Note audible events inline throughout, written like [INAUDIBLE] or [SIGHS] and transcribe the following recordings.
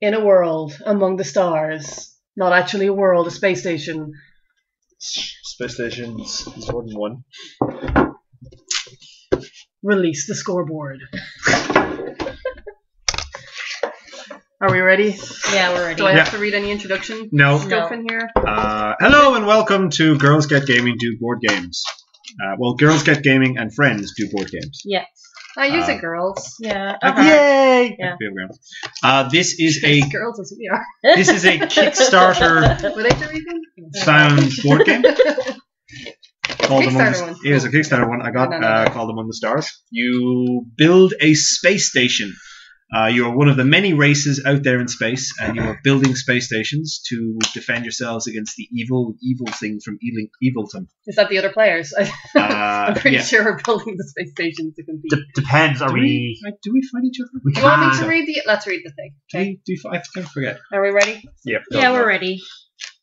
in a world among the stars. Not actually a world, a space station. Space stations is more than one. Release the scoreboard. Are we ready? Yeah, we're ready. Do I Yeah. have to read any introduction No. stuff in here? Uh, hello and welcome to Girls Get Gaming Do Board Games. Uh, well, Girls Get Gaming and Friends do board games. Yes. I use Uh, it, girls. Yeah. Uh-huh. Yay! Yeah. Uh, this is a [LAUGHS] girls as we are. this is a Kickstarter [LAUGHS] Were they the reason? found board game. [LAUGHS] Called Among Kickstarter the- one. It is a Kickstarter one. I got No, no, no, uh, called Among the Stars. You build a space station. Uh, you are one of the many races out there in space, and you are building space stations to defend yourselves against the evil, evil thing from Evil- Evilton. Is that the other players? [LAUGHS] Uh, I'm pretty yeah. sure we're building the space stations to compete. D- depends. Are Do we? we, like, do we fight each other? we Do you want me can. to read the? Let's read the thing. Do we, do we, I kind of forget. Are we ready? Yep. Yeah, we're ready.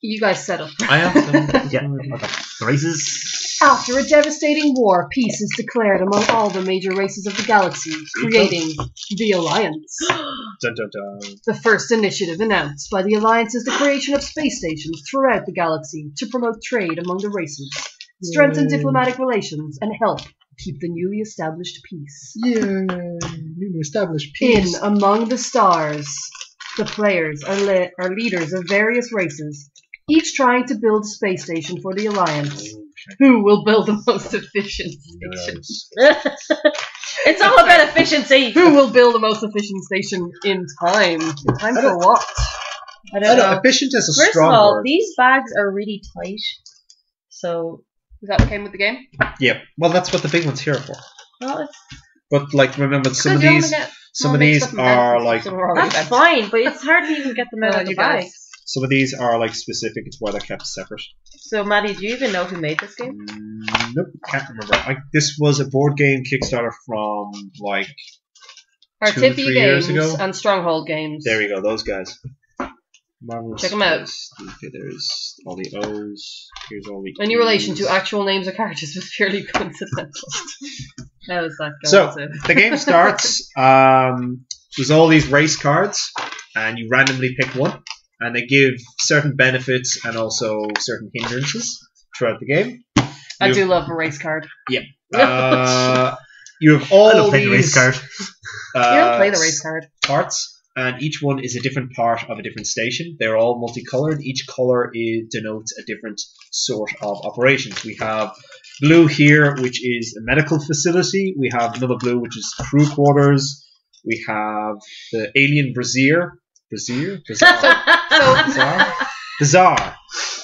You guys settle. I am. [LAUGHS] Yeah. Okay. The races. After a devastating war, peace is declared among all the major races of the galaxy, creating the Alliance. [GASPS] Dun, dun, dun. The first initiative announced by the Alliance is the creation of space stations throughout the galaxy to promote trade among the races, strengthen diplomatic relations, and help keep the newly established peace. Yeah, newly established In. Among the Stars, the players are, le- are leaders of various races, each trying to build a space station for the Alliance. [LAUGHS] Who will build the most efficient station? it's all about efficiency. [LAUGHS] Who will build the most efficient station in time? In time I for don't- what? I I don't know, know. efficient is a First of all, word. these bags are really tight. So, Is that what came with the game? Yeah, well, that's what the big one's here for. well, it's, But like, remember, some of these, some of these are like, so we're already that's fine, but it's hard to even get them out of the you guys. bag. Some of these are like specific. It's why they're kept separate. So, Maddie, do you even know who made this game? Mm, Nope, can't remember. I, this was a board game Kickstarter from like. Two or Artipia three years Games ago? and Stronghold Games. There you go, those guys. Marvelous them out. Okay, there's all the O's. Here's all the. Any relation to actual names or characters was purely [LAUGHS] coincidental. How does that go? So- So, the game starts. Um, there's all these race cards, and you randomly pick one, and they give certain benefits and also certain hindrances throughout the game. I you- do love a race card. [LAUGHS] Uh, you have all I love playing the these race card. [LAUGHS] uh, you don't play the race card. parts, and each one is a different part of a different station. They're all multicolored. Each color is, denotes a different sort of operations. We have blue here, which is a medical facility. We have another blue, which is crew quarters. We have the alien brazier. Bazaar? Bazaar? Bazaar.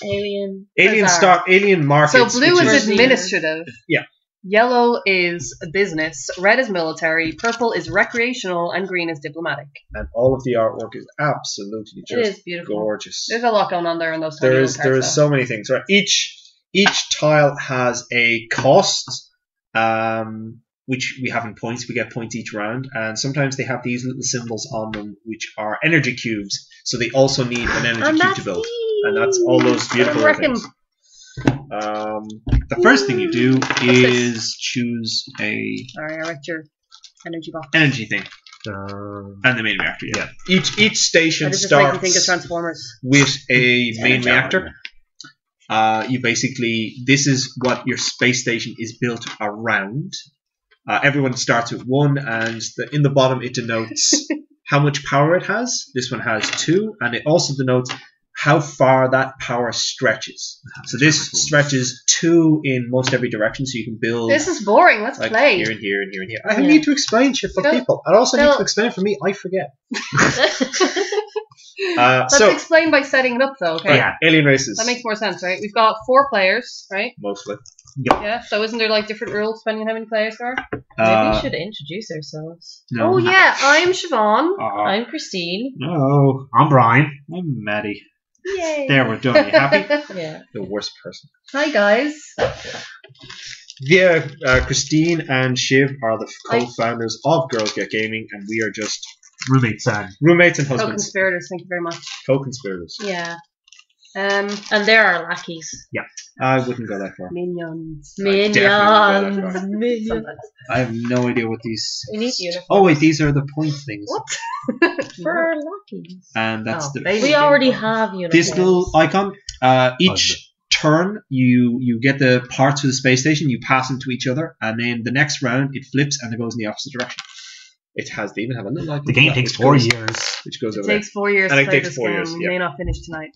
Alien. Alien Bazaar. star. Alien market. So blue which is is- administrative. Yeah. Yellow is business. Red is military. Purple is recreational, and green is diplomatic. and all of the artwork is absolutely It just is beautiful. gorgeous. There's a lot going on there in those. there is there is so many things right each each tile has a cost um which we have in points we get points each round and sometimes they have these little symbols on them which are energy cubes so they also need an energy And cube to build me. and that's all those beautiful reckon. things um, the first thing you do is choose a Sorry, I wrecked your energy box. energy thing Um, and the main reactor yeah, each each station That just makes me starts think of Transformers. with a main energy reactor. Uh, you basically, this is what your space station is built around. Uh, everyone starts with one, and the, in the bottom it denotes [LAUGHS] how much power it has. This one has two, and it also denotes how far that power stretches. So this stretches two in most every direction, so you can build This is boring. Let's like play. here and here and here and here. I Yeah. need to explain shit for Phil- people. I also need to explain for me. I forget. [LAUGHS] Uh, Let's so, explain by setting it up, though. Okay. Yeah. alien races, That makes more sense, right? We've got four players, right? mostly. Yeah. So isn't there like different rules depending on how many players there are? Maybe Uh, we should introduce ourselves. no. Oh yeah, I'm Siobhan. [LAUGHS] Uh, I'm Christine. No, I'm Brian. I'm Maddie. Yay. There, we're done. You happy? [LAUGHS] Yeah. the worst person. Hi guys. Yeah, uh, Christine and Shiv are the co-founders of Girls Get Gaming, and we are just Roommates and roommates and husbands, Co-conspirators. Thank you very much. co-conspirators. Yeah. Um, And there are lackeys. Yeah, I wouldn't go that far. minions. Minions. definitely would go that Minions. [LAUGHS] I have no idea what these. We need uniforms. Oh wait, these are the point things, What? [LAUGHS] For lackeys. and that's Oh, the. We already have uniforms. this little icon. Uh, each turn, you you get the parts for the space station. You pass them to each other, and then the next round it flips and it goes in the opposite direction. It has they even have a little icon. The game takes four goes- years. Which goes It over there. takes four years And to it play takes this four game. years, We yeah. may not finish tonight.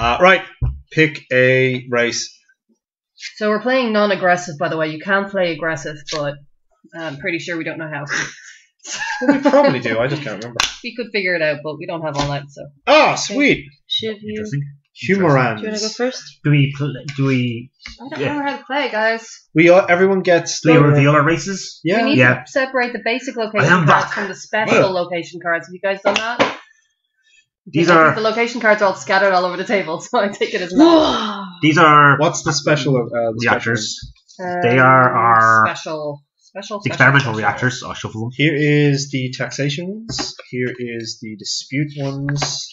Uh, right, pick a race. So we're playing non-aggressive, by the way. You can play aggressive, but I'm pretty sure we don't know how. [LAUGHS] Well, we probably do. I just can't remember. we could figure it out, but we don't have all night, so. Ah, sweet. Shiv, you. Interesting. Humorans. Do you want to go first? Do we pl- do we I don't Yeah. know how to play, guys. We all, everyone gets. do we the- reveal our races? Yeah. We need Yeah. to separate the basic location I am cards back. from the special location cards. Have you guys done that? These are the location cards are all scattered all over the table, [LAUGHS] so I take it as not. [SIGHS] these are What's the special? Uh, the special reactors. Um, They are our- special, special, special, experimental special. reactors. I'll shuffle them. Here is the taxation ones. Here is the dispute ones.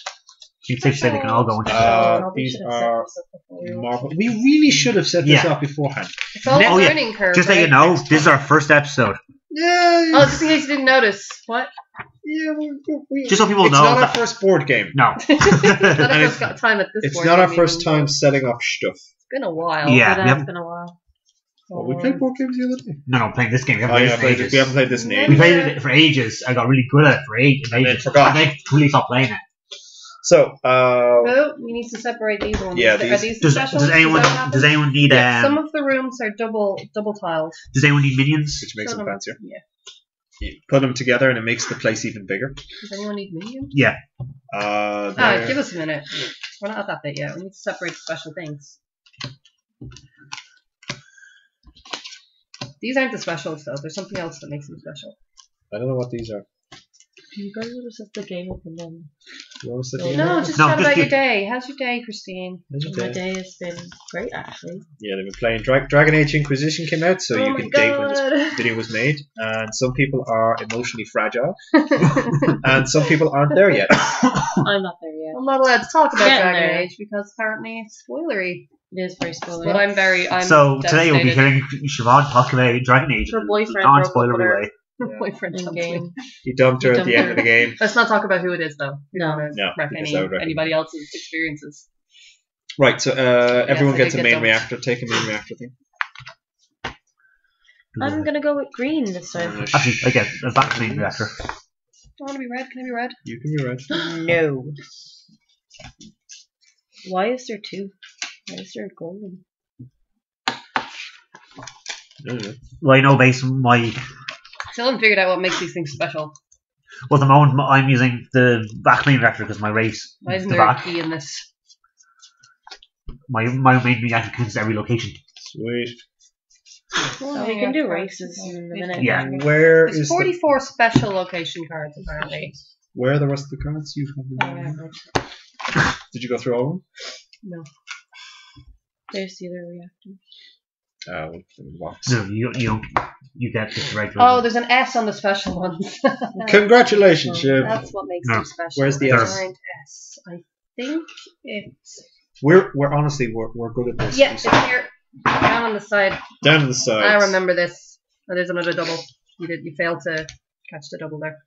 You safe to say they can all go into. Uh, these should have set are this we Marvel. We really should have set this Yeah. up beforehand. It's all Oh, a yeah. learning curve. Just so you right? know, this is our first episode. Yeah. Oh, just in case you didn't notice. What? Yeah we, we, Just so people it's know not our first board game. No. [LAUGHS] it's Not our [LAUGHS] first time at this It's point. not our I mean, first time setting up stuff. It's been a while. Yeah. It we has been a while. Oh, we played board games the other day. No, no, playing this game. We Oh, haven't yeah, played played, this we haven't played this in ages. ages. We played it for ages. I got really good at it for ages. And then forgot. And then completely stopped playing it. So, uh, Oh, we need to separate these ones. Yeah, Are these- these Does, special? does anyone does anyone need Yeah, some um, of the rooms are double double tiled. does anyone need minions? which makes Some them fancier. Yeah. You put them together and it makes the place even bigger. Does anyone need minions? Yeah. Uh, Ah, give us a minute. We're not at that bit yet. We need to separate special things. These aren't the specials though. There's something else that makes them special. I don't know what these are. You guys would have set the game up and then You want to set No, the No, email? just No, chat just about your [LAUGHS] day. How's your day, Christine? There's your my day. day has been great actually. Yeah, they've been playing Dra- Dragon Age Inquisition came out, so oh you my can date when this [LAUGHS] video was made. And some people are emotionally fragile, [LAUGHS] and some people aren't there yet. [COUGHS] I'm not there yet. I'm not allowed to talk about Getting Dragon there. Age because apparently it's spoilery. It is very spoilery. But I'm very. I'm so today we'll be hearing Siobhan talk about Dragon Age. Her boyfriend non broke up with spoilery her. way. Yeah. boyfriend in dumped me. game. [LAUGHS] He dumped her He at the dumped end her. of the game. Let's not talk about who it is though. We No. No, any, that would wreck it. anybody else's experiences. Right, so uh, everyone I gets a did main get dumped. reactor. Take a main reactor thing. I'm gonna go with green this time. Uh, Actually, I guess a vaccine reactor. I want to be red. Can I be red? You can be red. [GASPS] No. Why is there two? Why is there a golden? No, no. Well, I know based on my Still haven't figured out what makes these things special. well, at the moment I'm using the vaccine reactor because my race Why isn't the there a key in this? My my main reactor comes to every location. Sweet. Oh, we can do races in a minute. Yeah. Where There's is the, 44 special location cards apparently. where are the rest of the cards you have? Oh, them? yeah, Did you go through all of them? No. There's the other reactor. Uh, what? So you you you get the right. Oh, there's an S on the special ones. [LAUGHS] Congratulations, Shiv. That's what makes No. them special. Where's the S? Giant S? I think it's We're we're honestly we're, we're good at this. yeah, it's here down on the side. Down to the side. I remember this. Oh, there's another double. You did. You failed to catch the double there.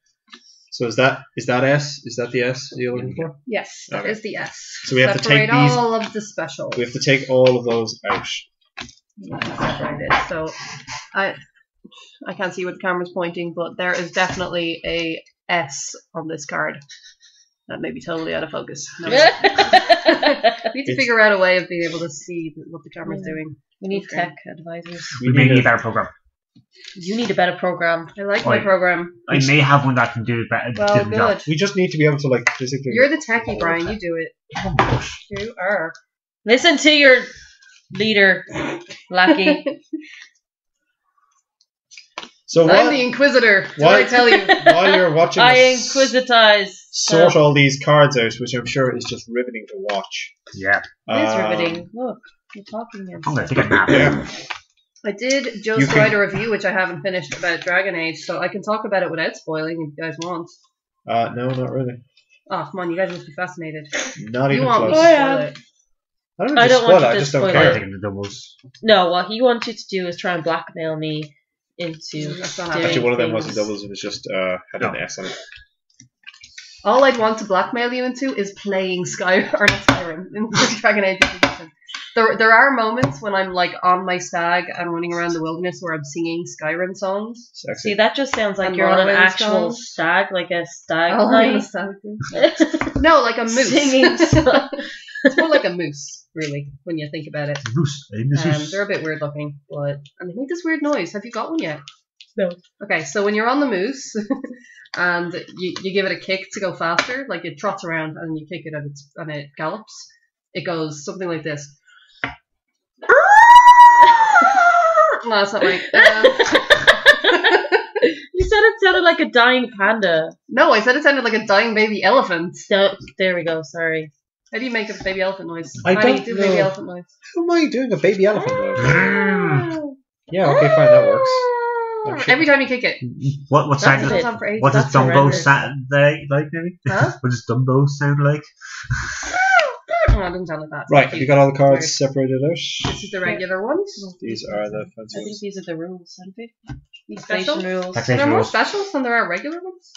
So is that is that S? Is that the S you're looking for? Yes, that is Okay. the S. So we have to Separate take these- all of the special. We have to take all of those out. Separated. So I I can't see what the camera's pointing, but there is definitely a S on this card. That may be totally out of focus. [LAUGHS] No. we need to It's- figure out a way of being able to see what the camera's Yeah. doing. we need Okay. tech advisors. we may need a a- better program. You need a better program. I like my program. I may have one that can do it better. Well, different job. good. We just need to be able to like physically. You're the techie, Brian. You do it. Oh you are. Listen to your leader, Lackey. [LAUGHS] so I'm while, the Inquisitor. Did What? I tell you? [LAUGHS] while you're watching I us inquisitize. sort all these cards out, which I'm sure is just riveting to watch. Yeah, It is Um, riveting. Look, you're talking. I'm gonna take a nap. Yeah. I did just can- write a review, which I haven't finished about Dragon Age, so I can talk about it without spoiling if you guys want. Uh, no, not really. Oh, come on, you guys must be fascinated. Not You even want me close. to Oh, spoil yeah. it. I don't, I I don't spoil want it, you I to just don't care. it. taking the doubles. No, what he wanted you to do is try and blackmail me into. Doing Actually, one of them wasn't doubles, it was just uh, had an S on it. All I'd want to blackmail you into is playing Sky [LAUGHS] or not Skyrim in [LAUGHS] the Dragon Age edition. There, there are moments when I'm like on my stag and running around the wilderness where I'm singing Skyrim songs. Sexy. See, that just sounds like And you're on an actual songs. stag, like a [LAUGHS] stag Oh, night. stag. No, like a moose. Singing songs. It's more like a moose, really, when you think about it. Moose. eh, this Um, they're a bit weird looking, but and they make this weird noise. Have you got one yet? No. Okay, so when you're on the moose [LAUGHS] and you, you give it a kick to go faster, like it trots around and you kick it and, it's, and it gallops, it goes something like this. [LAUGHS] no, that's not right. [LAUGHS] Um, you said it sounded like a dying panda. no, I said it sounded like a dying baby elephant. No, there we go. Sorry. How do you make a baby elephant noise? I How do you don't do baby know. elephant noise? How am I doing a baby elephant noise? Mm. Yeah, okay, fine, that works. I'm. Every time you kick it. What what That's sound? what it. on for ages. What does That's Dumbo record. sound like? Like maybe? Huh? What does Dumbo sound like? Oh, it doesn't sound like that. Right, have you got all the cards separated out? This is the regular ones. These are the fancy I think ones. these are the rules, aren't they? These special. Station rules. That's There are more rules. specials than there are regular ones.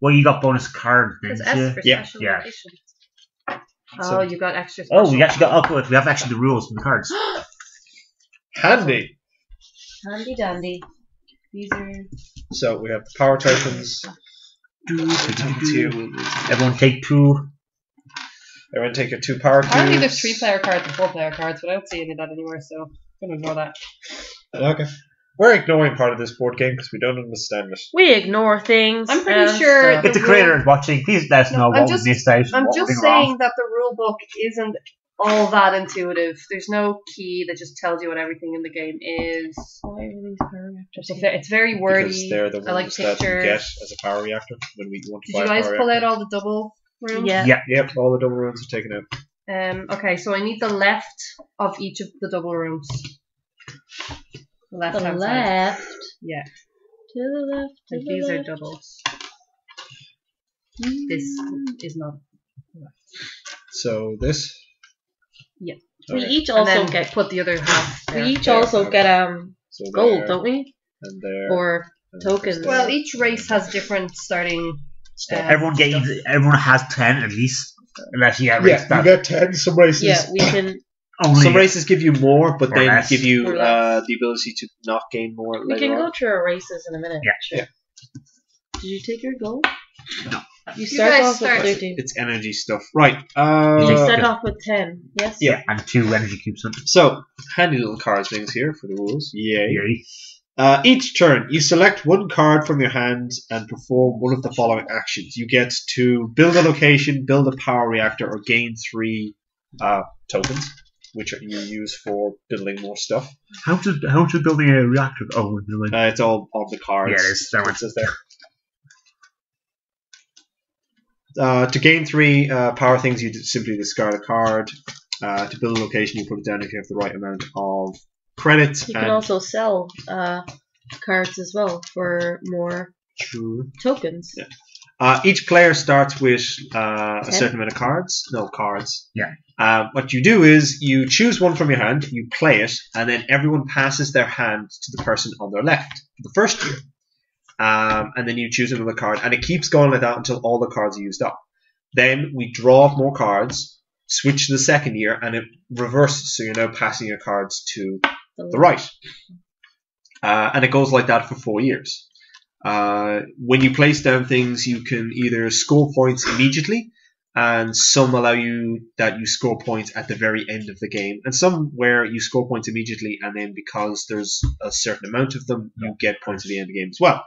Well, you got bonus cards, There's didn't S you? for Yeah. special Yeah. edition. So- Oh, you got extra special. Oh, we actually got up with. We have actually the rules from the cards. [GASPS] Handy! Handy dandy. These are. So we have the power tokens. Tokens here. We'll- Everyone take two. Everyone take your two power Apparently cubes. there's three player cards and four player cards, but I don't see any of that anywhere, so I'm gonna ignore that. Okay. We're ignoring part of this board game because we don't understand it. We ignore things. I'm pretty and sure stuff. If the The creator is watching, please let us No, know I'm what just- we missed out. I'm just saying wrong. that the rule book isn't all that intuitive. There's no key that just tells you what everything in the game is. Why are these power It's, reactors a it's very Because wordy. they're the I like ones that you get as a power reactor when we want to Did buy you a guys power pull reactor. out all the double rooms? Yeah. Yeah. Yep, all the double rooms are taken out. Um, okay, so I need the left of each of the double rooms. The left The hand side. left. Yeah. To the left. To Like the these are left. doubles. This is not. So this. Yeah. We Okay. each And also then get. put the other half. We each there, also okay. get um So gold, there, don't we? And there. Or and tokens. there. Well, each race has different starting. Stuff. um, Everyone stuff. gains. Everyone has ten at least, unless you get yeah, race you get 10. Some races. yeah, we can. Only. Some races give you more, but Or then less. give you Or uh, the ability to not gain more We later can on. go through our races in a minute. Yeah. Sure. Yeah. Did you take your gold? No. You start guys off start. with thirteen. It's energy stuff. Right. You Uh, start off with ten. Yes. Yeah. and two energy cubes. on- so, handy little cards things here for the rules. Yay. Yay. Uh, each turn, you select one card from your hand and perform one of the following actions. You get to build a location, build a power reactor, or gain three uh, tokens, which you use for building more stuff. How to how to building a reactor? Oh, we're doing- Uh, it's all on the cards. Yeah, it is. That It says there. Uh, to gain three uh, power things, you just simply discard a card. Uh, to build a location, you put it down if you have the right amount of credit. You can and also sell uh, cards as well for more True. tokens. Yeah. Uh, each player starts with uh, a Ten? certain amount of cards. No cards. Yeah. Uh, what you do is you choose one from your hand, you play it, and then everyone passes their hand to the person on their left the first year. Um, and then you choose another card, and it keeps going like that until all the cards are used up. Then we draw more cards, switch to the second year, and it reverses. So you're now passing your cards to the right. Uh, and it goes like that for four years. Uh, when you place down things, you can either score points immediately, and some allow you that you score points at the very end of the game, and some where you score points immediately, and then because there's a certain amount of them, you get points at the end of the game as well.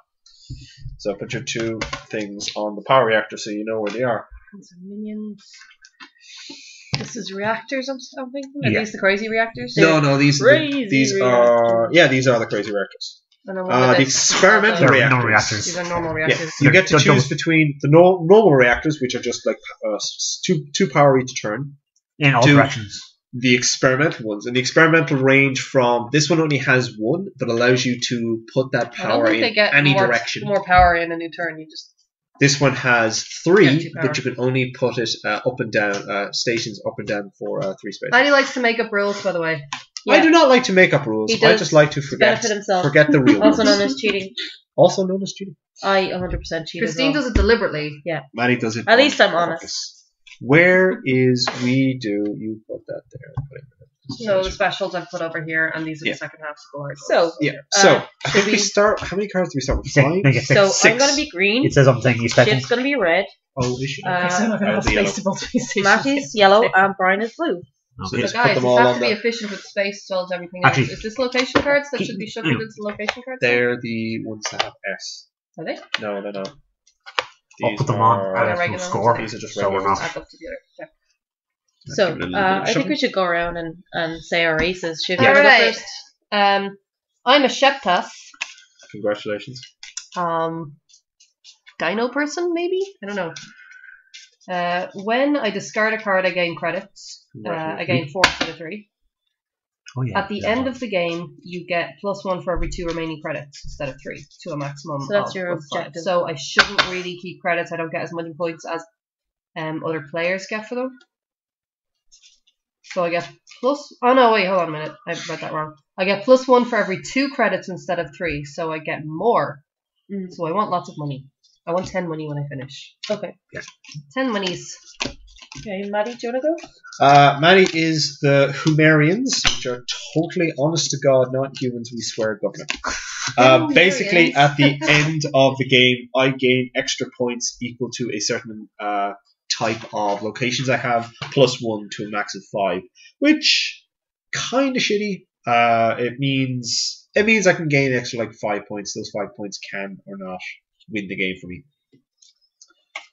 So put your two things on the power reactor so you know where they are. These are minions. This is reactors. I'm, I'm thinking. Are Yeah. these the crazy reactors? No, no, these Crazy these are yeah, these are the crazy reactors. And then what Uh, the this? experimental No, reactors. reactors. These are normal Yeah, reactors. you get to They're choose double. between the no- normal reactors, which are just like uh, two two power each turn, in all directions. the experimental ones, and the experimental range from this one only has one, but allows you to put that power in get any more, direction. more power in a new turn. You just This one has three, but you can only put it uh, up and down, uh, stations up and down for uh, three spaces. Maddie likes to make up rules, by the way. I do not like to make up rules. I just like to forget benefit himself. forget the [LAUGHS] rules. Also known as cheating. also known as cheating. I 100% cheat as Christine well. does it deliberately. Yeah. Maddie does it. At on least I'm purpose. honest. Where is we do? You put that there. Put it. So the specials I've put over here, and these are Yeah. the second half scores. So, yeah. Uh, So I should we we- start. How many cards do we start with? Six, Five. make six. so Six. I'm going to be green. It says on the thing you spec Chip's going to be red. Oh, we should. Uh, Okay, so I'm not gonna uh, have the yellow. space to build three stations. [LAUGHS] Matty's yellow and Brian is blue. Okay. just So put guys, them you all have on to be there. efficient with space as well as everything Actually- else. Is this location cards that should be shuffled no. into location cards? They're the ones that have S. Are they? No, no, no. I'll put them on. are- I'll They're have regular to score. These are just So regular not. Add up to the other. Yeah. So Give it a little uh, I think we should go around and, and say our races. Should you want Alright. first? Um, I'm a Sheptas. Congratulations. Um, Dino person, maybe? I don't know. Uh, when I discard a card, I gain credits. Uh, I gain four instead of three. Oh, yeah. At the end of the game, you get plus one for every two remaining credits instead of three, to a maximum. So that's of your plus five. objective. So I shouldn't really keep credits. I don't get as many points as um, other players get for them. So I get plus. Oh no, wait, hold on a minute. I read that wrong. I get plus one for every two credits instead of three, so I get more. Mm. So I want lots of money. I want ten money when I finish. Okay. Ten monies. Okay, Maddie, do you want to go? Uh, Maddie is the Humerians, which are totally honest to God, not humans, we swear government. [LAUGHS] Uh, basically, at the [LAUGHS] end of the game, I gain extra points equal to a certain uh, type of locations I have, plus one to a max of five, which kind of shitty. Uh, it means it means I can gain extra like five points. Those five points can or not win the game for me.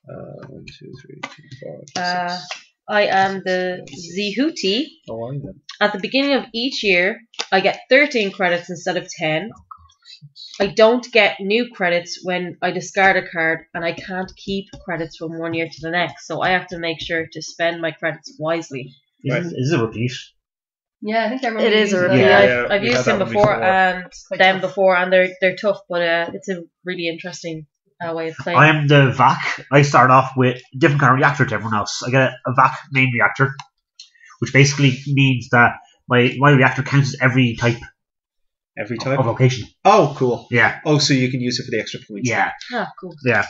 Uh, one, two, three, four, five, Uh, six. I am the Zehuti. Oh, are you then? At the beginning of each year, I get 13 credits instead of 10. I don't get new credits when I discard a card, and I can't keep credits from one year to the next. So I have to make sure to spend my credits wisely. Is, Right. is this a repeat? Yeah, I think I remember. It is a using repeat. that. Yeah, I've, yeah, I've used them before, before. and them before, and they're they're tough, but uh, it's a really interesting uh, way of playing. I am the VAC. I start off with a different kind of reactor to everyone else. I get a, a VAC main reactor, which basically means that my, my reactor counts as every type Every type? of time. location. Oh, cool. Yeah, Oh, so you can use it for the extra points. yeah, ah, cool. yeah.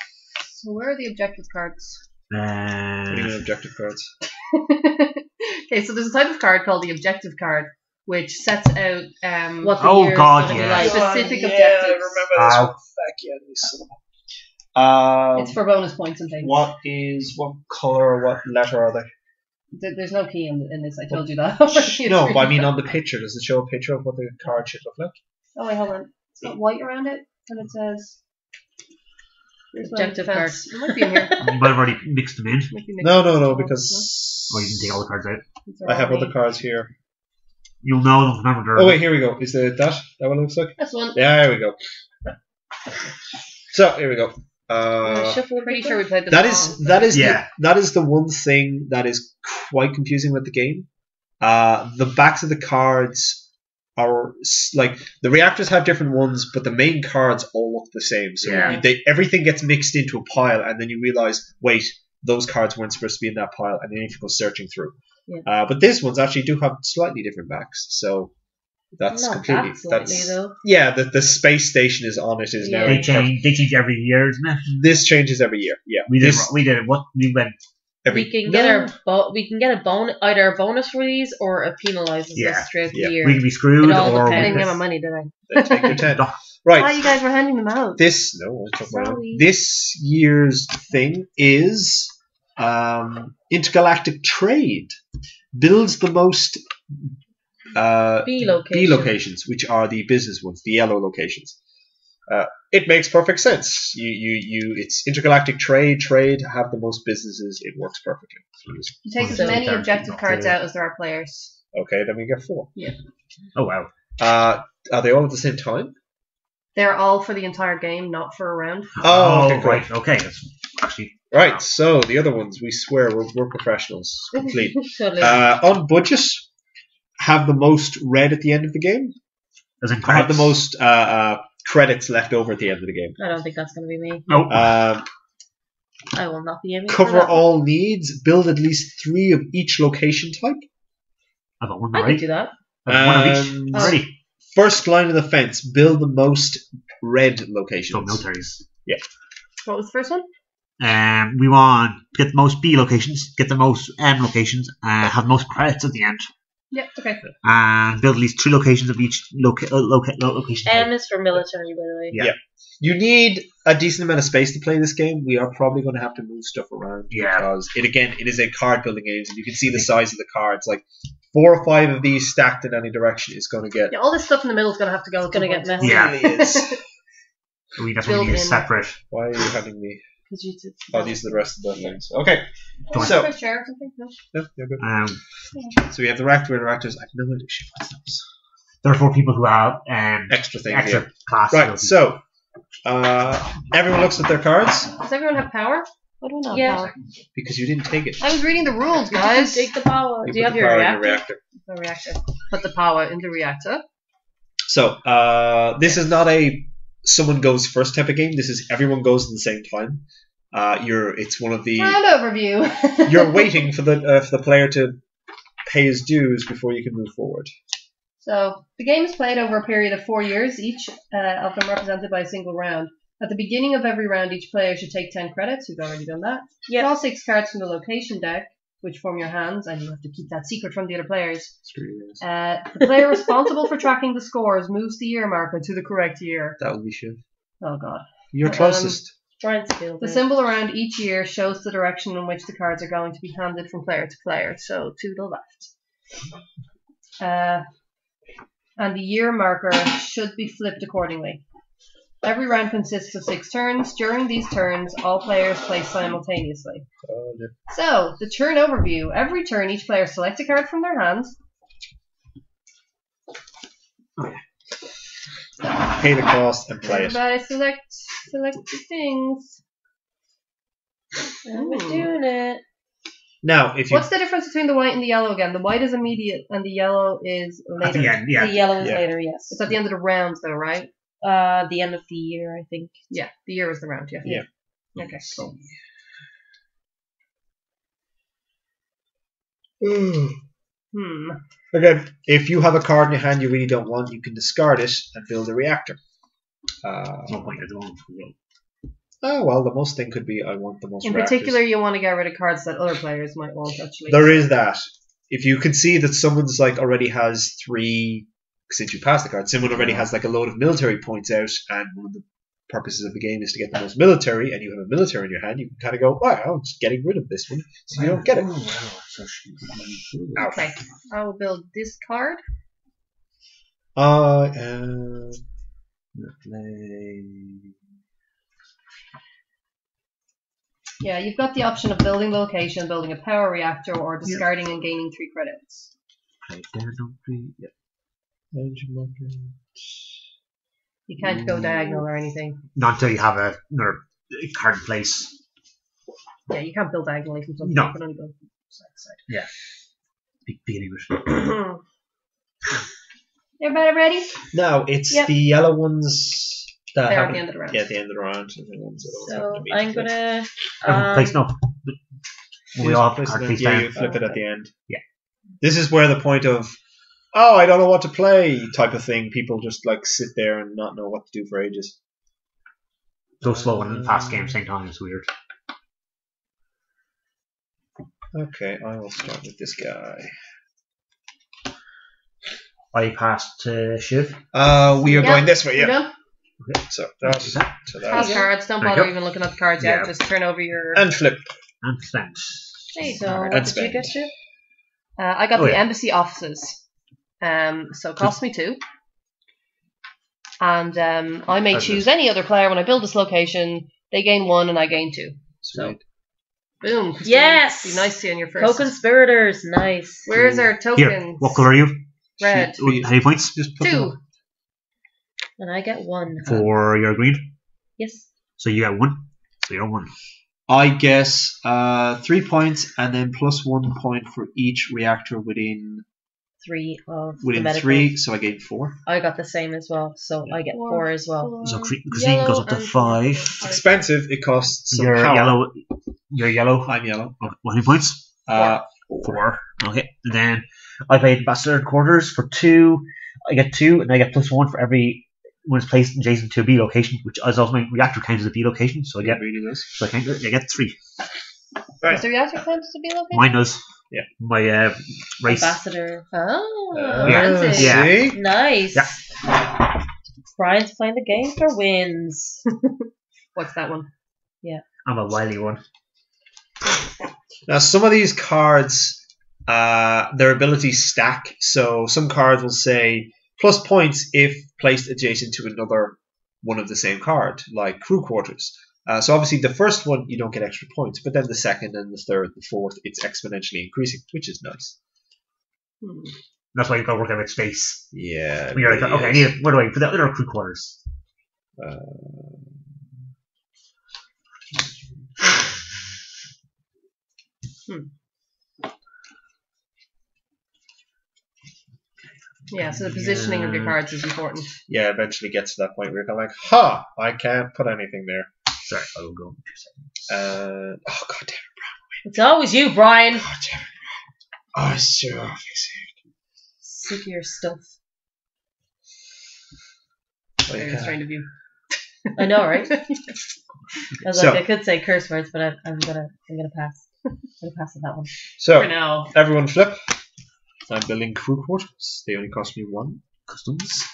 So where are the objective cards? What do you mean Uh, objective cards? [LAUGHS] [LAUGHS] okay, so there's a type of card called the objective card, which sets out um, What the Oh, year is God, gonna be yeah. like. specific yeah, objectives. I remember this this Ow. one. Back yeah, this Um, It's for bonus points and things. what is what color or what letter are they? There- There's no key in, in this. I told you that. [LAUGHS] already. no, but I mean [LAUGHS] on the picture. Does it show a picture of what the card should look like? Oh wait, hold on. It's got white around it, and it says. Here's my Objective defense. It might be in here. [LAUGHS] you might have already mixed them in. Might be mixed No, no, no, because Well, you can take all the cards out. These are I have all other me. cards here. You'll know them. Remember, they're Oh wait, here we go. Is it that? That one looks like? That's one. Yeah, there we go. So here we go. Uh, shuffle Pretty people? sure we played this that wrong, is so- that is Yeah. the, that is the one thing that is quite confusing with the game. Uh, the backs of the cards are like the reactors have different ones, but the main cards all look the same. So Yeah. you- they, everything gets mixed into a pile, and then you realize, wait, those cards weren't supposed to be in that pile, and then you have to go searching through. Yeah. Uh, but these ones actually do have slightly different backs, so that's Not completely that slightly, that's though. yeah. The the space station is on it is now. They change. They change every year, isn't it? This changes every year. Yeah, We did. this We did. it. What we went. every we can No. get our bo- we can get a bon- either a bonus for these or a penalizes Yeah, us throughout yeah. the year. We can be screwed, It all or I we didn't get my money, did I? Take your ten. [LAUGHS] No. Right. Oh, you guys were handing them out. This no, I took my own. Sorry. This year's thing is um, intergalactic trade builds the most uh, B location. B locations, which are the business ones, the yellow locations. Uh, it makes perfect sense. You, you, you. It's intergalactic trade. Trade have the most businesses. It works perfectly. You take as So- many objective cards out as there are players. Okay, then we get four. Yeah. Oh wow. Uh, are they all at the same time? They're all for the entire game, not for a round. Oh, okay, cool. right. Okay. That's actually. Right. So the other ones, we swear we're, we're professionals. [LAUGHS] Complete. totally. uh, on budget, have the most red at the end of the game. As in Have credits. the most uh, uh, credits left over at the end of the game. I don't think that's going to be me. Nope. Um, I will not be aiming for Cover that. all needs. Build at least three of each location type. I've got one I can already. do that. I've got one of each And already. First line of the fence. Build the most red So locations. militaries. Yeah. What was the first one? Um, we want to get the most B locations, get the most M locations, uh, have the most [LAUGHS] credits at the end, Yeah, okay. and build at least three locations of each loca- uh, loca- location. M is for military, by the way. Yeah. You need a decent amount of space to play this game. We are probably going to have to move stuff around Yeah. because it again it is a card building game, and you can see the size of the cards. Like four or five of these stacked in any direction is going to get. Yeah, all this stuff in the middle is going to have to go. It's gonna get messy. Yeah. Really is. [LAUGHS] we definitely need a separate. Why are you having me? Because you did. Oh, these are the rest of the things. Okay, Don't- so First chair or something? No. yeah, you're good. Um, So we have the reactor interactors. I have no idea shit what's those. there are four people who have um, Extra things. extra yeah. class. Right. abilities. So uh, everyone looks at their cards Does everyone have power? I don't have Yeah. power. because you didn't take it. I was reading the rules, Guys, guys. take the power. You Do you put have the your power in reactor? The reactor. Put the power in the reactor. So uh, this is not a someone goes first type of game. This is everyone goes at the same time. Uh, you're it's one of the Round overview. [LAUGHS] you're waiting for the uh, for the player to pay his dues before you can move forward. So the game is played over a period of four years, each uh, of them represented by a single round. At the beginning of every round, each player should take 10 credits. We've already done that. Yep. Draw six cards from the location deck, which form your hands, and you have to keep that secret from the other players. Uh, the player responsible for tracking the scores moves the year marker to the correct year. That would be shit. Oh god. You're Um, closest. Trying to build The it. symbol around each year shows the direction in which the cards are going to be handed from player to player. So to the left. Uh, and the year marker should be flipped accordingly. Every round consists of six turns. During these turns, all players play simultaneously. Oh, no. So, the turn overview. Every turn, each player selects a card from their hands. Pay the cost and play it. Everybody select select the things. And we're Ooh. doing it. Now, if you What's the difference between the white and the yellow again? The white is immediate and the yellow is later. at the end, yeah. The yellow is Yeah. later, yes. It's at the end of the round, though, right? Uh, the end of the year, I think. Yeah, the year is the round. Yeah. Yeah. Okay. Cool. Hmm. Again, if you have a card in your hand you really don't want, you can discard it and build a reactor. Uh, There's no point at the oh well, the most thing could be I want the most. In reactors. particular, you want to get rid of cards that other players might want. Actually, there is that. If you can see that someone's like already has three, since you passed the card, someone already has like a load of military points out, and one of the purposes of the game is to get the most military, and you have a military in your hand, you can kind of go, wow, I'm just getting rid of this one, so you don't get it. Okay. I will build this card. Uh, uh, play. Yeah, you've got the option of building the location, building a power reactor, or discarding and gaining three credits. You can't go diagonal or anything. Not until you have a, another card in place. Yeah, you can't build diagonally from something. No. You can only build side to Be- beginning with it. side. Everybody ready? No, it's Yep. the yellow ones that They're at haven't- the end of the round. Yeah, at the end of the round. are the ones that always So to be I'm flipped. gonna. Everyone Um, place no. We all have place card it face yeah, down. you flip it at the end. Yeah. This is where the point of, oh, I don't know what to play type of thing. People just like sit there and not know what to do for ages. So slow and fast game same time. It's weird. Okay, I will start with this guy. I passed to Shiv. Uh, we are Yeah, going this way, yeah. done? So that, so Pass that, cards. Don't There you bother go. even looking at the cards yet. Yeah. Just turn over your. and flip. And spent. so what That's did you fine. get to? Uh, I got Oh, the yeah. embassy offices. Um, so it cost me two. And um, I may That's choose any other player when I build this location. They gain one and I gain two. Sweet. Boom. Christine. Yes! Be nice seeing your first. Co-conspirators, nice. Where's our Here, what colour are you? Red. Shoot. How many points? Just put Two. them- And I get one. For your green. Yes. So you get one. So you're one. I guess uh, three points and then plus one point for each reactor within three of Within medical. three, so I gain four. I got the same as well, so I get Four. four as well. So cre- cuisine goes up to five. It's expensive. It costs some Your power. yellow, your yellow. I'm yellow. Okay, How many points? Uh, Four. Okay. And then I paid ambassador quarters for two. I get two, and I get plus one for every when it's placed adjacent to a B location, which is also my reactor counts as a B location. So I get really so I, count, I get three. Is the reactor counted to be located? Mine does. Yeah. My uh, race. Ambassador. Oh, Yeah. fancy. Yeah. See? Nice. Yeah. Brian's playing the game for wins. [LAUGHS] What's that one? Yeah. I'm a wily one. Now, some of these cards, uh, their abilities stack. So some cards will say plus points if placed adjacent to another one of the same card, like crew quarters. Uh, so obviously the first one you don't get extra points, but then the second and the third, the fourth, it's exponentially increasing, which is nice. Hmm. That's why you gotta work out with space. Yeah. When you're like, okay, I need it. Where do I put that? There are crew quarters. Uh, Yeah, so the positioning of your cards is important. yeah, eventually gets to that point where you're kind of like, ha, I can't put anything there. Sorry, I will go in two seconds. Uh, oh god damn It's always you, Brian. it. God damn it. Oh, it's so obvious. Sick of your stuff. Very Like, uh, strange of you. [LAUGHS] I know, right? I was So- like, I could say curse words, but I, I'm gonna, I'm gonna pass. [LAUGHS] I'm gonna pass on that one. so, For now. everyone flip. I'm building crew quarters. They only cost me one. Customs.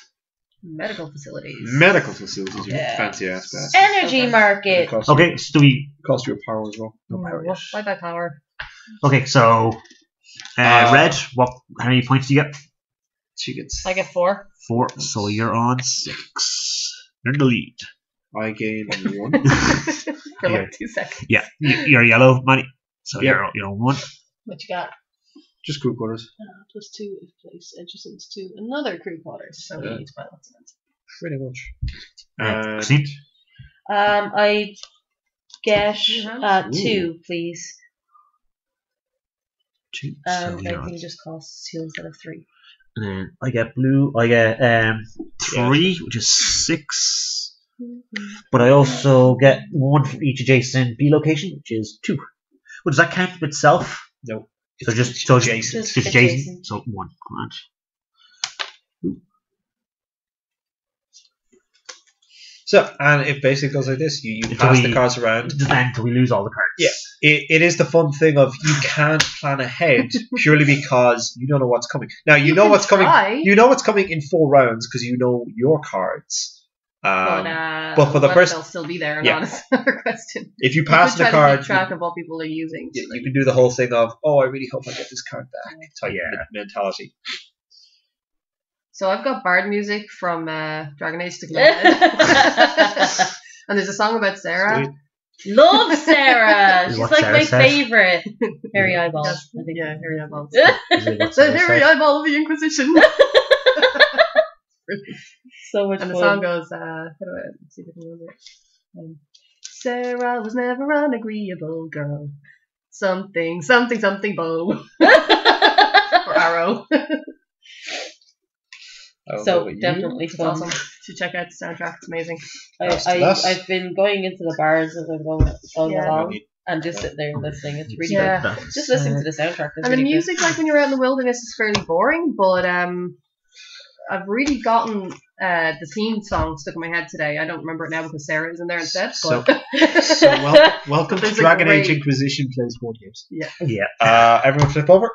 Medical facilities. Medical facilities, you Yeah. fancy ass bastard. Energy Okay. Market. costs you- Okay, so do we? cost you a power as well. No power yet. Bye bye power. Okay, so uh, Uh, red. What? How many points do you get? She gets. I get four. Four. So you're on six. You're in the lead. I gain [LAUGHS] one. [LAUGHS] For Yeah. like two seconds. Yeah, you- you're yellow, money. So Yeah. you're you're on one. What you got? Just crew quarters. Uh, plus two if placed adjacent to another crew quarters. So Yeah. we need to buy lots of them. Pretty much. Uh, And Christine? Um, I get uh, two, please. Two. Um, so you're everything just costs two instead of three. And then I get blue. I get um three, which is six. But I also get one for each adjacent B location, which is two. Well, does that count itself? no. So just so Jason. just, Just just adjacent. adjacent. So one. Grand. So, and it basically goes like this: you, you pass we- the cards around. Just then until we lose all the cards. Yeah. It, it is the fun thing of you can't plan ahead [LAUGHS] purely because you don't know what's coming. Now you, know can what's coming. You know what's coming in four rounds because you know your cards. Um, but, uh, but for the first- they'll still be there or Yeah. [LAUGHS] not question. if you You pass could the try to card, keep track of what people are using. you, you can do the whole thing of oh, I really hope I get this card back type Yeah. men- mentality. So I've got bard music from uh, Dragon Age to Head. [LAUGHS] and there's a song about Sera. Sweet. Love Sera. [LAUGHS] She's like Sera my said? favorite. Hairy eyeballs. Yes. I think. Yeah, Harry Eyeballs. Is The Harry said? Eyeball of the Inquisition. So much and the fun. song goes, uh, how do I let's see if I can remember it. Um, Sera was never an agreeable girl. Something, something, something, bow. or arrow. [LAUGHS] I don't know so definitely It's fun. awesome. Should check out the soundtrack. It's amazing. I, That's I, us. I've been going into the bars as I'm going, going Yeah. along and just sitting there listening. It's really Yeah. good. Just listening to the soundtrack. Is And the really good. music, like when you're out in the wilderness, is fairly boring. But um, I've really gotten uh, the theme song stuck in my head today. I don't remember it now because Sera is in there instead. So- But So wel- [LAUGHS] welcome to There's a Dragon Age Inquisition plays board games. Yeah. Uh, everyone flip over.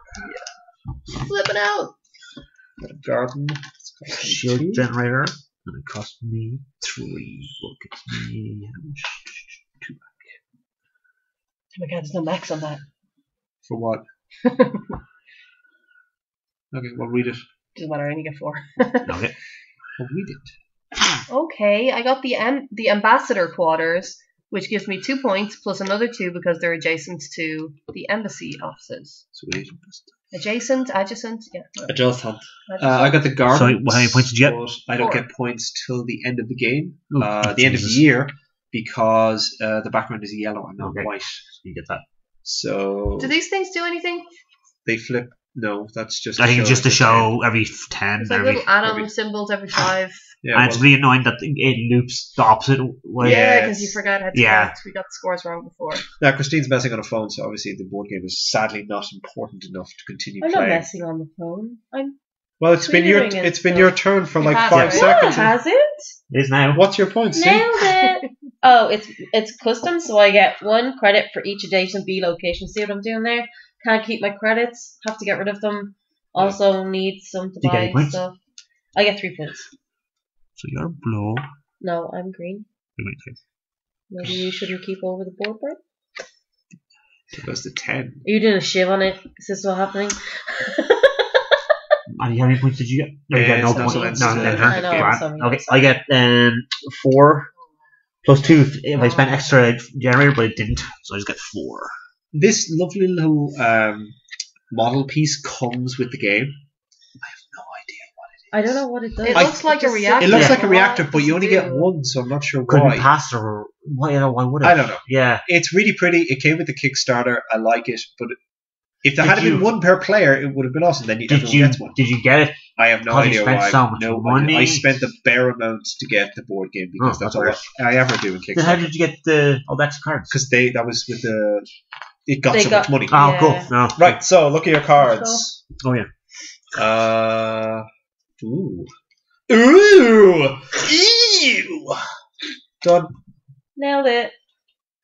Yeah. flipping out. Garden. Shield generator. And it cost me three. What gets me? Two. back. Oh my god, there's no max on that. For what? [LAUGHS] okay, well read it. Doesn't matter. I only get four. [LAUGHS] Okay. Well read it. Okay, I got the am- the ambassador quarters, which gives me two points plus another two because they're adjacent to the embassy offices. Sweet. Adjacent, adjacent, yeah. Adjacent. adjacent. Uh, I got the garden. So, how many points did you get? I don't Four. get points till the end of the game, Ooh, uh, the end of the year, because uh, the background is yellow and not Okay. white. You get that. So do these things do anything? they flip No, that's just. I think it's just to the show every ten. It's like every, little atom every- symbols every five. [SIGHS] Yeah, and it's really annoying that it loops the opposite way. yeah, because you forgot how to Yeah. count. We got the scores wrong before. now Christine's messing on a phone, so obviously the board game is sadly not important enough to continue I'm not playing. messing on the phone. I'm. Well, it's been your Clearing it it's been your turn for like have five it. No, it seconds. hasn't. It is now. What's your point, Steve? Nailed it. [LAUGHS] oh, it's it's custom, so I get one credit for each adjacent B location. See what I'm doing there? Can't keep my credits. Have to get rid of them. Also need some to Do you get buy any points? stuff. I get three points. So you're blue. No, I'm green. Maybe you shouldn't keep over the board, Brian. It goes to ten. Are you doing a shiv on it? Is this what's happening? And how many points did you get? No, you Uh, get no it's not points. so No, it's, no, uh, no, I know, Grand. sorry, Okay, sorry. I get um four plus two if- if I spent extra generator, but it didn't, so I just get four. This lovely little um, model piece comes with the game. I have no idea what it is. I don't know what it does. It I- looks like a just- reactor. It looks like a reactor, but you only get one, so I'm not sure Could why. be passed or why? You know, why would it? I don't know. Yeah, It's really pretty. It came with the Kickstarter. I like it, but if there Did had been you- one per player, it would have been awesome. Then did everyone you gets one. did you get it? I have no Because you idea spent why. so much no, I money. I spent the bare amount to get the board game because Oh, that's that's all I, I ever do in Then how Kickstarter. did you get the all the extra cards? Because they that was with the it got They so got- much money. Oh, Yeah. cool. No. Right. So look at your cards. Oh yeah. Uh. Ooh. Ooh. Ew. Done. Nailed it.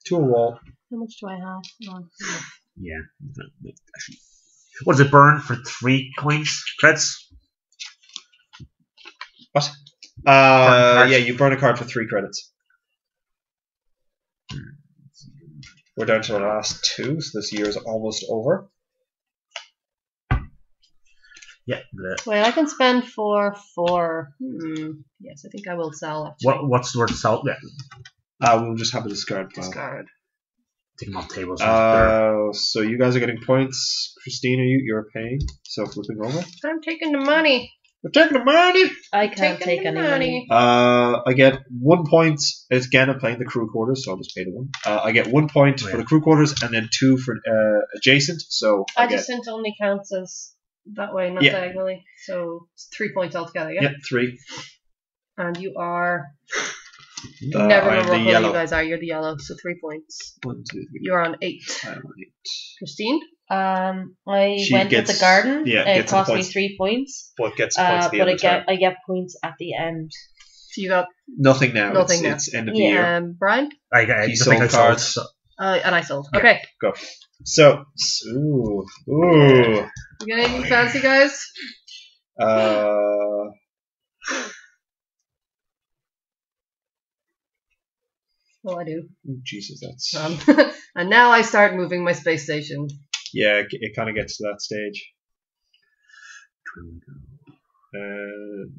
To a wall. How much do I have? Oh, Yeah. Actually, what does it burn for three coins? Creds? What? Burn Uh, cards. yeah, you burn a card for three credits. We're down to the last two, so this year is almost over. Yeah. The, Wait, I can spend four for. Hmm. Yes, I think I will sell. Actually. what what's the word salt? Yeah. Uh, we'll just have a discard pile. Discard. Take them off tables. table. So Uh, so you guys are getting points. Christina, you you're paying. So flipping over. I'm taking the money. We're taking the money. I can't Taking take the any money. Uh, I get one point. Again, I'm playing the crew quarters, so I'll just pay the one. Uh, I get one point Oh, for the crew quarters, and then two for uh, adjacent. So I, get Adjacent only counts as that way, not Yeah. diagonally. So it's three points altogether. Yeah. yeah three. And you are. Uh, never I'm remember the what yellow. you guys are. You're the yellow, so three points. One, two, three. You're on eight. I'm on eight. Christine. Um, I She went with gets- the garden. yeah, it gets the cost me three points. What gets points Uh, at the but end I of get turn? I get points at the end. So you got Nothing now. Nothing it's, now. it's end of the Yeah. year. um, Brian. I, I, He just sold I sold, cards. so- Uh, and I sold. Yeah. Okay. Go. So, ooh, ooh. You got anything fancy, guys? Uh, Well, I do. ooh, Jesus, that's Um, [LAUGHS] and now I start moving my space station. Yeah. It, it kind of gets to that stage. And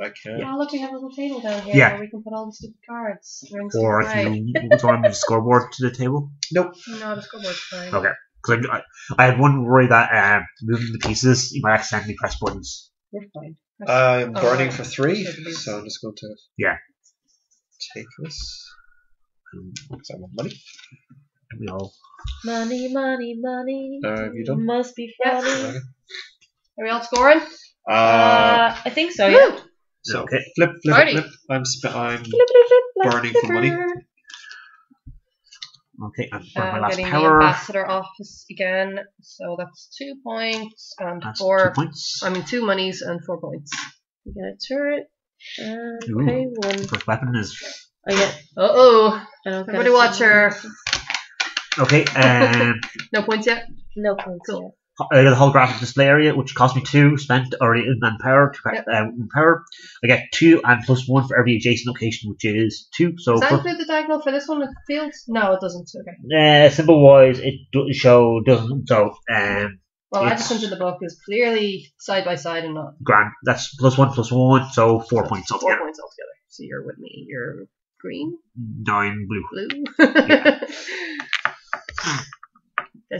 I can't. Oh, look, we have a little table down here Yeah. where we can put all the stupid cards. Rings Or to if play. you want to move the [LAUGHS] scoreboard to the table. Nope. No, the scoreboard's fine. Okay. Because I, I had one worry that um, moving the pieces, you might accidentally press buttons. We're fine. I'm Oh, burning right. for three, Yeah, so I'm just going to Yeah. take this. Because I want money. We all. Money, money, money. Uh, have you done? Must be Yes. funny. Okay. Are we all scoring? Uh, Uh, I think so. Yeah. So Okay. flip, flip, Party. flip. I'm sp- I'm Flip, flip, flip, flip, Burning for money. flipper. Okay, and Uh, my I'm last getting the ambassador office again, so that's two points and that's two four. points. I mean, two monies and four points. You get a turret. And Ooh. pay one. First weapon is I get. Uh oh, I don't get Everybody watch her. [LAUGHS] okay. [LAUGHS] Um, no points yet. No points Cool. I got the holographic display area, which cost me two, spent already in manpower. To, Yep. uh, power. I get two and plus one for every adjacent location, which is two. So Does that include the diagonal for this one with fields? No, it doesn't. Okay. uh, symbol wise, it do- show doesn't. So um, Well, It's- adjacent to the book is clearly side by side and not grand. That's plus one plus one, so four points altogether. four altogether. points altogether. So you're with me. You're green, Nine blue. blue. Guys, [LAUGHS]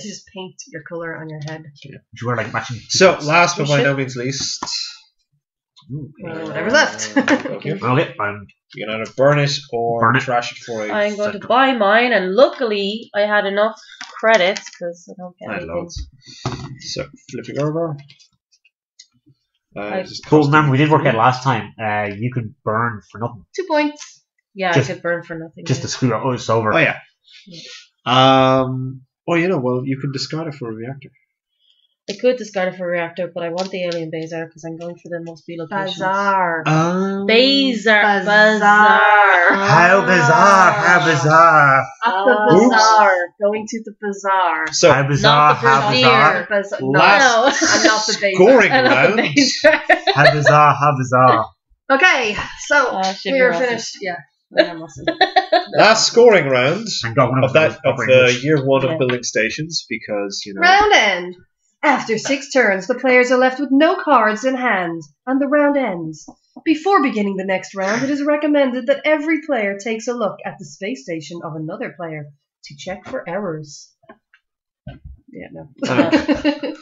you just paint your color on your head. You wear like matching. so t-shirts. last but by no means least. Ooh, Uh, okay. whatever's left. [LAUGHS] Okay. Okay, I'm You can either burn it or Burn it. trash it for a I'm going to buy mine, and luckily I had enough credits because I don't get I had anything. loads. So flipping over. Uh, I- just But remember, we did work out last time. Uh, you could burn for nothing, Two points. Yeah, Just- I could burn for nothing. just yeah. to screw us over. Oh yeah. Um. Oh, you know, well, you could discard it for a reactor. I could discard it for a reactor, but I want the alien Bazaar because I'm going for the most B locations. Bazaar. Um. Bazaar. Bazaar. How bizarre! How bizarre! At the bazaar. Going to the bazaar. So How bizarre! Not the How brazier. bizarre! Bazaar. No, Last and not the Bazar. [LAUGHS] scoring I round. How bizarre! How bizarre! [LAUGHS] Okay, so shit, we you're finished. Yeah. I am awesome. Last scoring round And got one of of that of the year one Yeah. of building stations because you know Round end. After six turns, the players are left with no cards in hand, and the round ends. Before beginning the next round, it is recommended that every player takes a look at the space station of another player to check for errors. Yeah, no. [LAUGHS]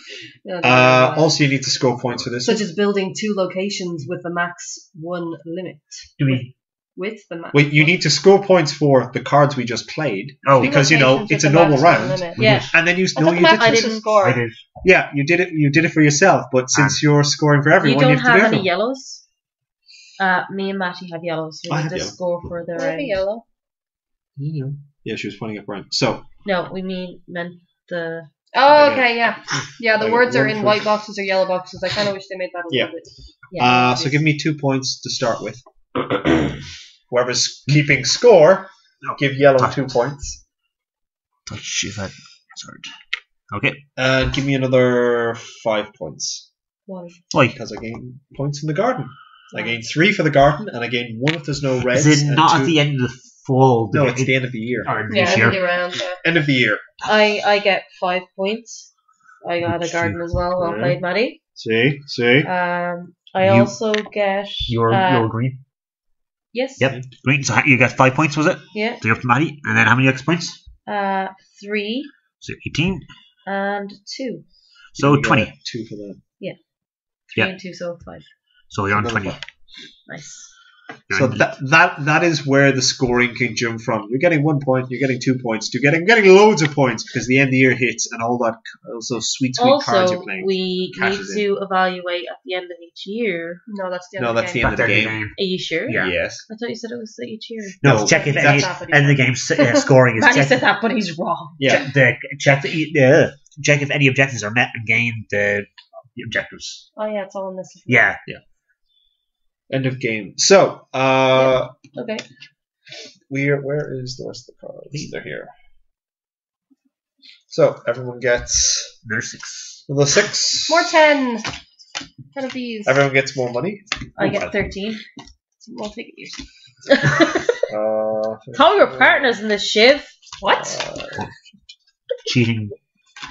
No, no, Uh, no. also, you need to score points for this. Such as building two locations with a max one limit. Do we? With the max. Wait, you need to score points for the cards we just played, Oh, because, you know, it's a normal round. limit. we Yeah. and then you I no, you did. max I was didn't- score. I did. Yeah, you did it. You did it for yourself, but since you're scoring for everyone, You everyone, don't you have to have do any everyone. yellows. Uh, me and Matty have yellows. So We I need have to yellow. score for the I have a yellow. Yeah. Yeah, she was pointing up right. So No, we mean meant the. Oh, Okay. okay, yeah. Yeah, the Okay, words are in for- white boxes or yellow boxes. I kind of wish they made that a Yeah. little bit. Yeah. Uh, so give me two points to start with. Whoever's keeping score, give yellow two points. Touch if I. Sorry. Okay. And give me another five points. Why? Why? Because I gain points in the garden. I gain three for the garden, and I gain one if there's no reds. Is it not two- at the end of the fall? No, it's the end of the year. Or Yeah, this end year. of the round. Yeah. End of the year. I I get five points. I got a garden as well. Well Yeah. played, Matty. See? See? Um, I You- also get. You're, uh, you're green. Yes. Yep. Green. So you got five points, was it? Yeah. So you're up to Maddie. And then how many extra points? Uh, three So 18. and two. So You 20. Two for that. Three Yeah. and two, so five. So you're on Another 20. five. Nice. You're So that that that is where the scoring can jump from. You're getting one point, you're getting two points, you're getting getting loads of points because the end of the year hits and all that all those sweet sweet cards you're Also, playing. we need cashes in. to evaluate at the end of each year. No, that's the end No, of the that's game. the end of the game. game. Are you sure? Yeah. Yes. I thought you said it was each year. No, No, check if any end of the game uh, [LAUGHS] scoring is Matty check, said that, but he's wrong. Yeah. check, the, check, the, uh, check if any objectives are met and gain the, the objectives. Oh yeah, it's all in this. Yeah. Yeah. End of game. So, uh Okay. we're where is the rest of the cards? They're here. So everyone gets There's six. the six. More ten. Ten of these. Everyone gets more money. I Oh, get 13. We'll take it. yours. [LAUGHS] Uh, [LAUGHS] How are your partners in this shiv? What? uh, Cheating.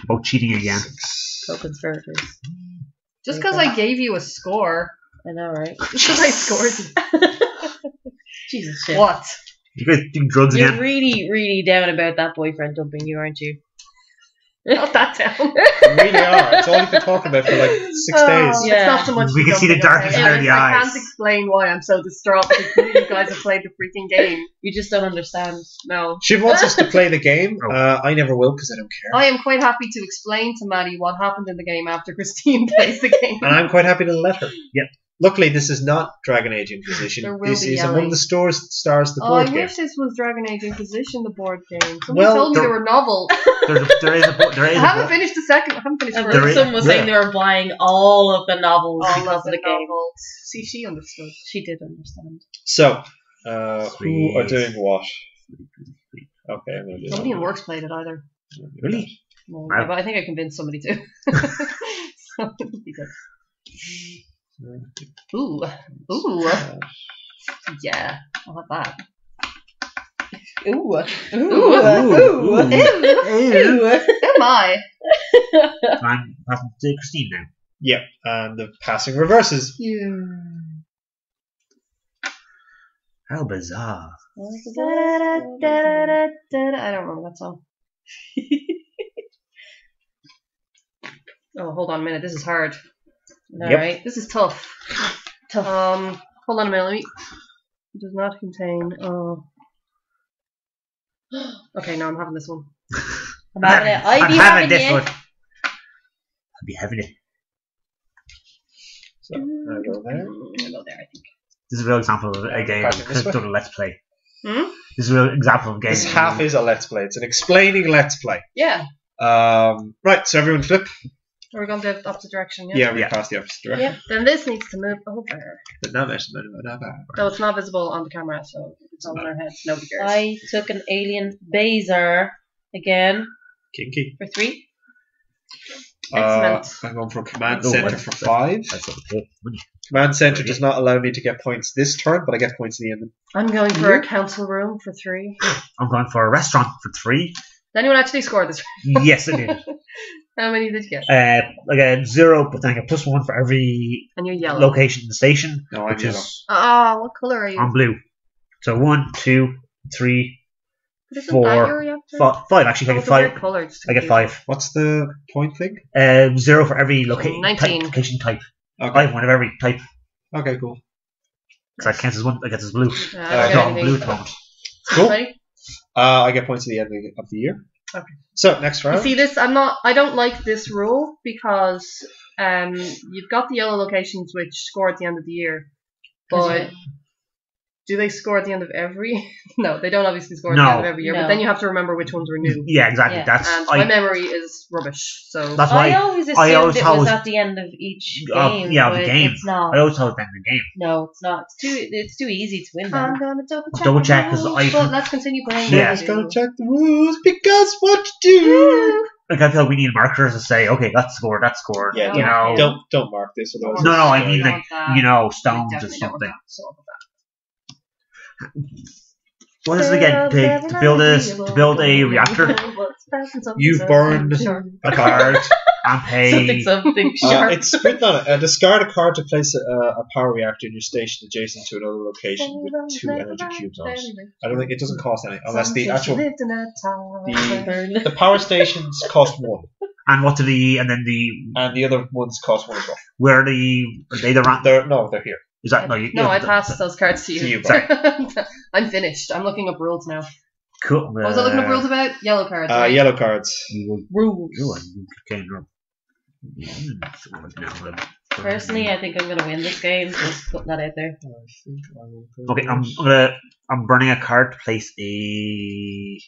About cheating again. six. Co-conspirators. Just because I gave you a score. I know, right? [LAUGHS] Just because I scored. [LAUGHS] Jesus shit. what? You guys doing drugs You're again? really, really down about that boyfriend dumping you, aren't you? Not that down. [LAUGHS] You really are. It's all you've been talking about for like six Oh, days. Yeah. It's not so much. We can see the darkness in I- the I eyes. can't explain why I'm so distraught because you guys have played the freaking game. You just don't understand. No. She wants us to play the game. Oh. Uh, I never will because I don't care. I am quite happy to explain to Maddie what happened in the game after Christine plays the game. and I'm quite happy to let her. Yep. Luckily, this is not Dragon Age Inquisition. This is one yelling. of the stores stars of the Oh, I board game. wish this was Dragon Age Inquisition, the board game. Somebody Well, told me [LAUGHS] there- there were novels. There's a, there is a book. There I haven't book. finished the second. I haven't finished And the first. someone was saying they were buying all of the novels All because of of the the game. novels. See, she understood. She did understand. So, uh, who are doing what? Okay, I'm gonna do Nobody that. in works played it either. Really? No, Wow. but I think I convinced somebody to. [LAUGHS] so [LAUGHS] it'll be good. Ooh, ooh, yeah, I'll have that. Ooh. Ooh, Ooh. ooh, Ooh. ew, Ooh. am I? I'm passing to Christine now. Yep, and the passing reverses. Yeah. How bizarre. I don't remember that song. [LAUGHS] oh, hold on a minute. This is hard. All Yep. right. This is tough. Tough. Um, hold on a minute. Let me. It does not contain. Oh. Okay, no, I'm having this one. [LAUGHS] I'm having it. I'd I'm be having having this it. one. I'd be having it. So, I'll go there. I'll go there, I think. This is a real example of a game Pass it I've done a let's play. Hmm? This is a real example of a game. This half is a let's play. It's an explaining let's play. Yeah. Um, right, so everyone flip. Are we going the opposite direction? Yeah, we Yeah. pass the opposite direction. Yeah. Then this needs to move over. But not much, not much, not bad. Though it's not visible on the camera, so if it's all in our heads, nobody cares. I took an alien Bazaar again Kinky. for three. Uh, Excellent. I'm going for command Oh, center what? for five. That's what the money. Command center does not allow me to get points this turn, but I get points in the end. I'm going for a council room for three. I'm going for a restaurant for three. Did anyone actually score this? yes, I did. [LAUGHS] How many did you get? Uh, I get zero, but then I get plus one for every And you're yellow. location in the station, No, I'm which yellow. is Ah, what colour are you? on blue. So one, two, three, Isn't four, your reactor? fi- five. Actually, I Oh, get it's a weird five. colour, I get confused. five. What's the point thing? Uh, zero for every location. Nineteen. Type, location type. I Okay. have one of every type. Okay, cool. So that counts as one. I guess as blue. Uh, Uh, I don't So get I'm anything. blue toned. Cool. Ready? Uh, I get points at the end of the year. Okay. So next You round. see this? I'm not. I don't like this rule because um, you've got the yellow locations which score at the end of the year, but do they score at the end of every? [LAUGHS] no, they don't obviously score at the end of every year. But then you have to remember which ones were new. [LAUGHS] Yeah, exactly. Yeah. That's And I. my memory is rubbish. So That's I why always assumed I always it thought was at the end of each Uh, game. yeah, the game. It's not. I always thought it in the game. No, it's not. It's too. It's too easy to win. I'm Them. gonna double check. Double the check, 'cause rules, I- But let's continue playing. Yeah. Just gotta check the rules because what you do. Like I feel like we need markers to say, okay, that's scored, that's scored. Yeah, you know, Don't don't mark this. Otherwise No, no, I mean, scary. like, you know, stones or Definitely don't something. That. So, What is it again? To, to build a to build a reactor, You've burned a card. [LAUGHS] and pay. Something, something Uh, sharp. it's written on it. Uh, discard a card to place a, a power reactor in your station adjacent to another location with two energy cubes on it. I don't think it doesn't cost any unless the actual lived in that tower. the, the power stations cost one And what do the and then the and the other ones cost one as well. where are the are they the ran- They're no, they're here. Is that no? You, No, yeah, I the- passed those cards to you. To you, [LAUGHS] I'm finished. I'm looking up rules now. Cool. What was I looking up rules about? Yellow cards. Uh, right? yellow cards. you will- Rules. you will- you can run. Mm, Personally, I think I'm gonna win this game. Just putting that out there. Okay, I'm, I'm gonna I'm burning a card to place a.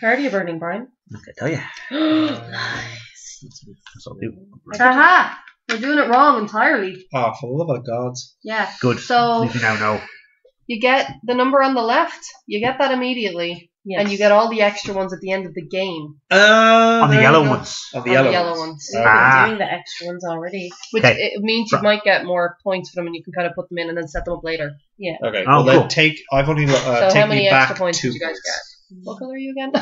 Card are you burning, Brian? I can tell you. [GASPS] nice. That's what I'll do. Aha! We're doing it wrong entirely. Oh, for the love of gods. Yeah. Good. So At least now know. you get the number on the left. You get that immediately, Yes. and you get all the extra ones at the end of the game. Uh, On the yellow ones. on the on yellow, the yellow ones. ones. We've Ah. doing the extra ones already. Which Okay. it means you Right. might get more points for them, and you can kind of put them in and then set them up later. Yeah. Okay, Oh, well then take. I've only uh, so take how many back extra points two did you guys points. get? What color are you again?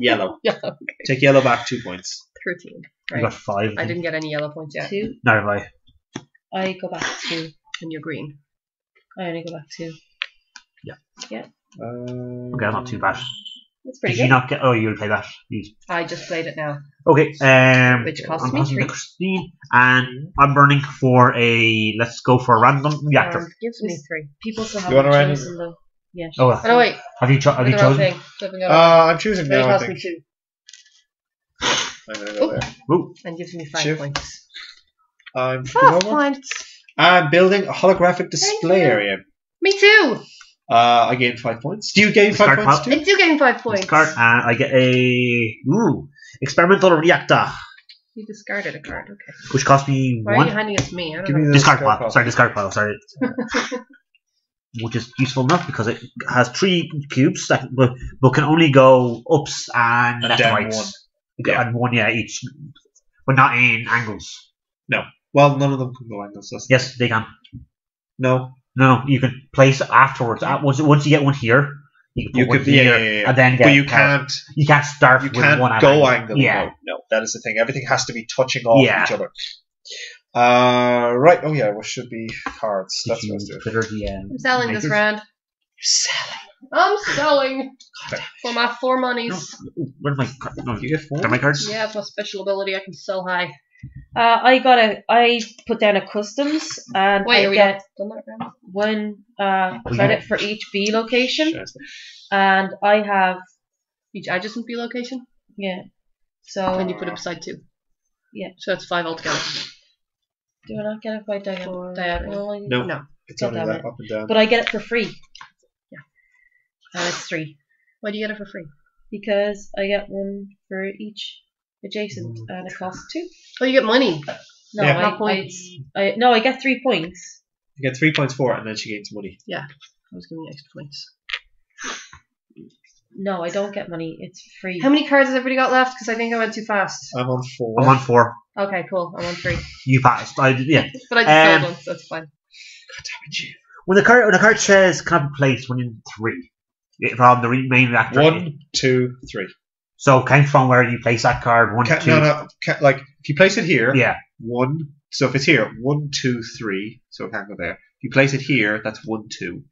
[LAUGHS] Yellow. yellow. Take yellow back two points. Thirteen. I Right. got five. I didn't get any yellow points yet. Two. No, have I? I go back two. And you're green. I only go back two. Uh, Okay, not too bad. That's pretty Did you good. not get? Oh, you would play that. You- I just played it now. Okay. Um, Which cost I'm me three. Christine, and I'm burning for a. Let's go for a random reactor. And gives me three. People still You haven't wanna random- chosen the. Yes. Oh, Oh no, wait. have you cho- have you chosen? thing. Flipping it Uh. I'm choosing Then it now. I cost me two. I'm gonna go Oh. there. Ooh, And gives me five Shiv. points. I'm Five flipping over. points. I'm building a holographic display you. area. Me too. Uh, I gain five points. Do you gain five Discard points pile. too? I do gain five points. discard, and I get a ooh experimental reactor, You discarded a card. Okay. which cost me Why are you one. handing it to me? I don't Give me know. the Discard discard pile. Sorry, discard pile. Sorry. [LAUGHS] Which is useful enough because it has three cubes that but, but can only go ups and, And left down and rights. one. Yeah. And one, yeah, each, but not in angles. No. Well, none of them can go angles. That's Yes, they can. No. No, no, you can place afterwards. Uh, Once, once you get one here, you can put You one could, here, yeah, yeah, yeah. and then get. But you can't. you can't start You with can't one go angle. angle. Yeah. No, no, that is the thing. Everything has to be touching off Yeah. each other. Uh, right. Oh yeah. What should be cards? Did That's what I you was doing. consider the, um, I'm selling this round. You're selling. I'm selling for my four No, monies. ooh, where's my card? No, You get four. are my cards? Yeah, it's my special ability. I can sell high. Uh, I got a. I put down a customs and Wait, I are we get done one uh, We credit have- for each B location, Shazam. and I have Each adjacent B location? Yeah. So and you put it beside two. Yeah. So that's five altogether. do I not get it by diag- diagonal? No. No. It's God only that it. up and down. But I get it for free. Yeah. And it's three. Why do you get it for free? Because I get one for each adjacent and it costs two. Oh, you get money. No, Yeah. I, Not points. I, I no, I get three points. you get three points for it, and then she gains money. Yeah. I was giving you extra points. No, I don't get money. It's free. How many cards has everybody got left? Because I think I went too fast. I'm on four. I'm on four. Okay, cool. I'm on three. You passed. I yeah. But I just Um, failed once, so that's fine. When the card when the card says can be placed when in three yeah, from the re- main reactor. One, two, three. So count from where you place that card. One, Ca- two. no, no. Ca- like if you place it here, Yeah. one. So if it's here, one, two, three. So it can't go there. If you place it here, that's one, two.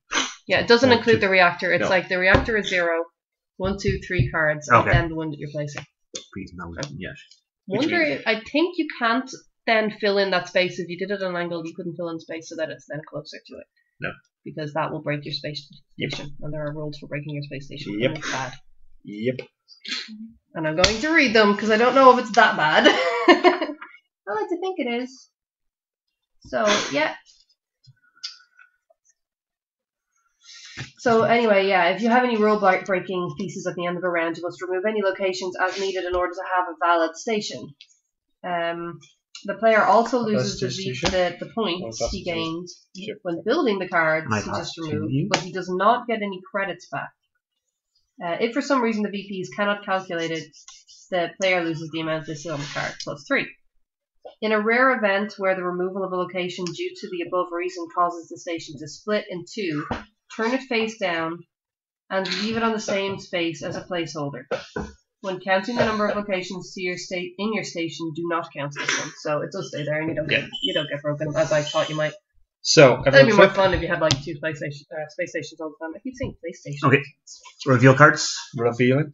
Yeah, it doesn't One, include two. the reactor. It's No. like the reactor is zero, one, two, three cards, Okay. and then the one that you're placing. Please no. Yes. Wonder, means- I think you can't then fill in that space. If you did it at an angle, you couldn't fill in space so that it's then closer to it. No. Because that will break your space Yep. station, and there are rules for breaking your space station. Yep. it's bad. Yep. And I'm going to read them because I don't know if it's that bad. [LAUGHS] I like to think it is. So yeah. So anyway, yeah, if you have any rule breaking pieces at the end of a round, you must remove any locations as needed in order to have a valid station. Um, the player also loses the, just v- you, Chef? the, the points he gained Chef. when building the cards And he just removed, but he does not get any credits back. Uh, if for some reason the VPs cannot calculate it, the player loses the amount listed on the card, plus three. In a rare event where the removal of a location due to the above reason causes the station to split in two, turn it face down and leave it on the same space as a placeholder. When counting the number of locations to your state in your station, do not count this one. So it does stay there, and you don't get you don't get broken as I thought you might. So That'd be everyone more fun if you had like two PlayStation uh, space stations all the time. I keep saying PlayStation. Okay. Reveal cards. Revealing.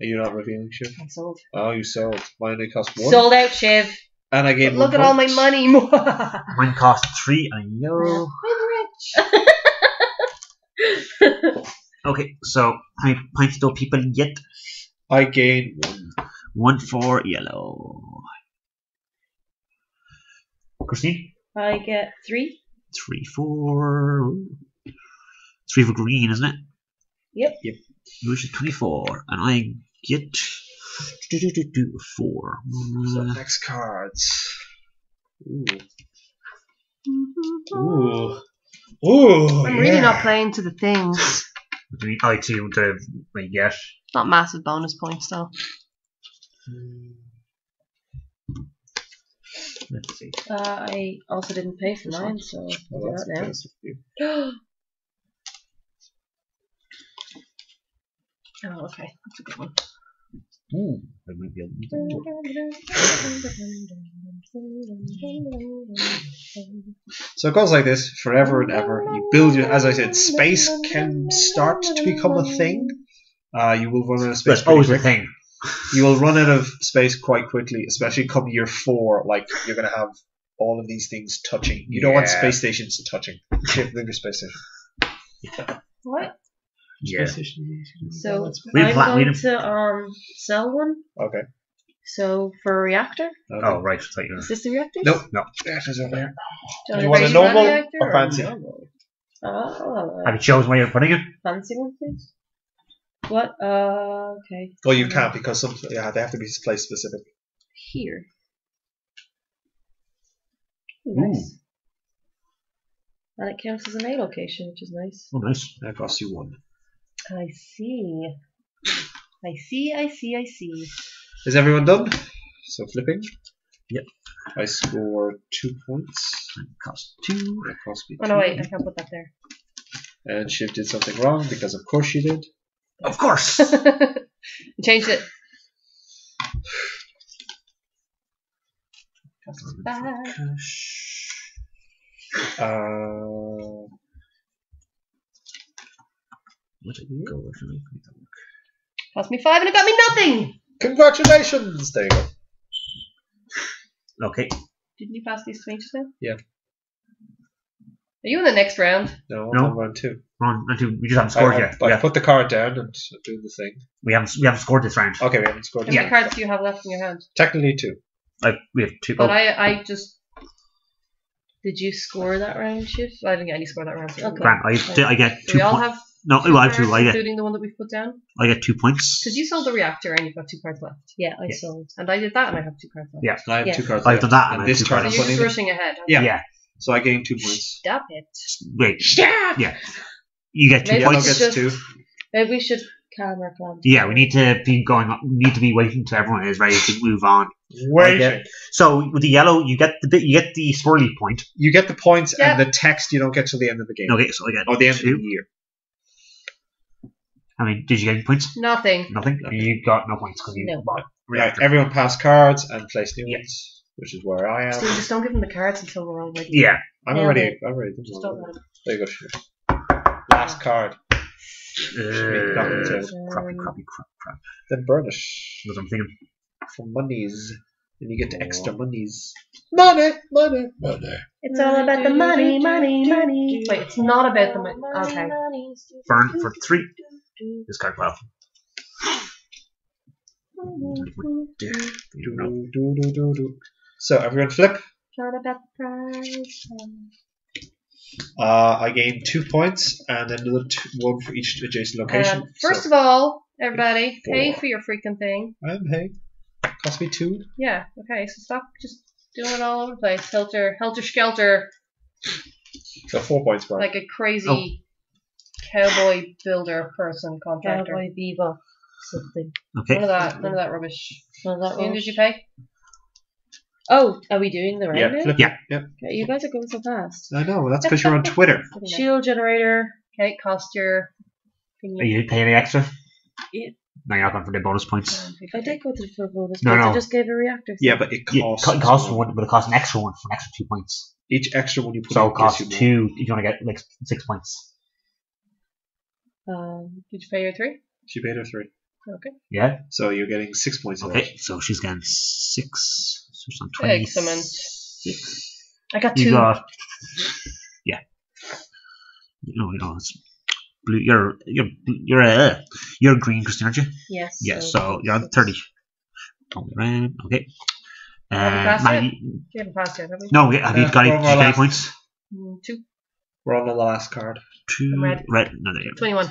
Are you not revealing, Shiv? I sold. Oh, you sold. Mine only cost one. Sold out, Shiv. and I gave Look one at all my money. [LAUGHS] Mine cost three I know. I'm rich. [LAUGHS] Okay, so how many points do people get? I gain one. One for yellow. Christine? I get three. Three for. Three for green, isn't it? Yep. Yep. Which is 24. And I get. Four. So Uh, next cards. Ooh. Ooh. Ooh. I'm really yeah. not playing to the things. Between I two to my get. Not massive bonus points though. Let's see. Uh, I also didn't pay for mine, so I'll Well, do that's that nice of you. now. [GASPS] Oh, okay. That's a good one. Ooh, I might be able So it goes like this forever and ever. You build your, as I said, space can start to become a thing. Uh, you will run out of space. That's pretty always the quick. thing. You will run out of space quite quickly, especially come year four. Like you're gonna have all of these things touching. You don't want space stations touching. Shit, bigger space station. What? Yeah. So We I'm pla- we going didn't- to um sell one. Okay. So for a reactor, okay. Oh, right. Thought you were- is this the reactor? Nope. Reactor's over there. Do you want a normal or fancy? normal? Oh, Have you chosen where you're putting it? fancy one, please. What? Uh, okay. Well, you can't because some yeah they have to be place specific. Here. Ooh, Nice. And it counts as an A location, which is nice. Oh, nice. That costs you one. I see. I see, I see, I see. Is everyone done? So flipping. Yep. I score two points. Cost two. That cost me Oh no, two. wait, I can't put that there. And Shiv did something wrong because of course she did. Of course. [LAUGHS] I changed it. Back. Uh, Where'd mm-hmm. it go? Actually, Cost me five and it got me nothing! congratulations! There you go. Okay. Didn't you pass these to me just now? Yeah. Are you in the next round? No, I'm No. on round two. We're on, on to- we just haven't scored I, yet. I We, put the card down and do the thing. we haven't we haven't scored this round. Okay, we haven't scored. How yet. many cards do you have left in your hand? Technically two. Like we have two. But oh, I, I just, Did you score that round, Shiv? I didn't get any score that round. So Okay. Grant, I, I get Do two we all points. have No, two well, I have cards, two. I get including the one that we've put down? I get two points. Because you sold the reactor and you've got two cards left. Yeah, I Yeah. sold. And I did that and I have two cards left. Yeah. I have Yeah. two cards. I've left. done that and And I have this two turn So I'm you're putting just rushing ahead. Yeah. Yeah. So I gain two points. Stop it. Wait, Stop! Yeah. you get two Maybe points. gets just- two. Maybe we should calm our clan. Yeah, we need to be going. on- We need to be waiting until everyone is ready to move on. Waiting. So with the yellow, you get the bit. You get the swirly point. You get the points Yeah. and the text you don't get till the end of the game. Okay, so I get Or the end of the year. I mean, did you get any points? Nothing. Nothing. Nothing. You got no points because you No. Right. Everyone pass cards and place new Yeah. ones, which is where I am. Steve, just don't give them the cards until we're all ready. Yeah. I'm Yeah, already. I'm ready. Just don't let them. There you go. Sure. Last card. Uh, Nothing to- crappy, crappy, crap, crap. Then burn it That's what I'm thinking. for monies. Then you get the extra monies. Money, money, money. It's all about the money, money, money. Wait, it's not about the money. Okay. Burn for three. Discard pile. Do, do, do, do, do. So everyone flip. Not about prize. Uh, I gain two points and then another two, one for each adjacent location. Um, first of all, everybody, pay for your freaking thing. I'm hey. Cost me two. Yeah, okay, so stop just doing it all over the place. Helter, helter skelter, So four points, Brian. like a crazy cowboy builder person contractor. Cowboy Bebop. Something. Okay. None of that, none of that rubbish. None of that Ian, wrong? did you pay? Oh, are we doing the round yeah. Yeah. yeah. Okay, you guys are going so fast. I know. That's because you're on Twitter. [LAUGHS] Shield generator. Okay, cost your. Are you paying any extra? Yeah. No, you're not going for the bonus points. Oh, I did go to the full bonus. No, points. no. I just gave a reactor. Yeah, but it Yeah, costs. it costs one, but it costs an extra one for an extra two points. Each extra one you put So it costs you two if you want to get like six points. Um, Did you pay your three? She paid her three. Okay. Yeah. So you're getting six points. of that. Okay, so she's getting six. So she's on twenty. Excellent. Six. I got two. You two. got. Yeah. No, know, you know, it's blue. You're you're you're uh, you're green, Christine, aren't you? yes. Yeah. So you're on thirty. All around. Okay. Uh, Have you passed Maggie, You haven't passed yet, have we? no, have you Uh, got any, we're you get any points? Mm, Two. We're on the last card. Two. Red. Red. No, there you go. 21.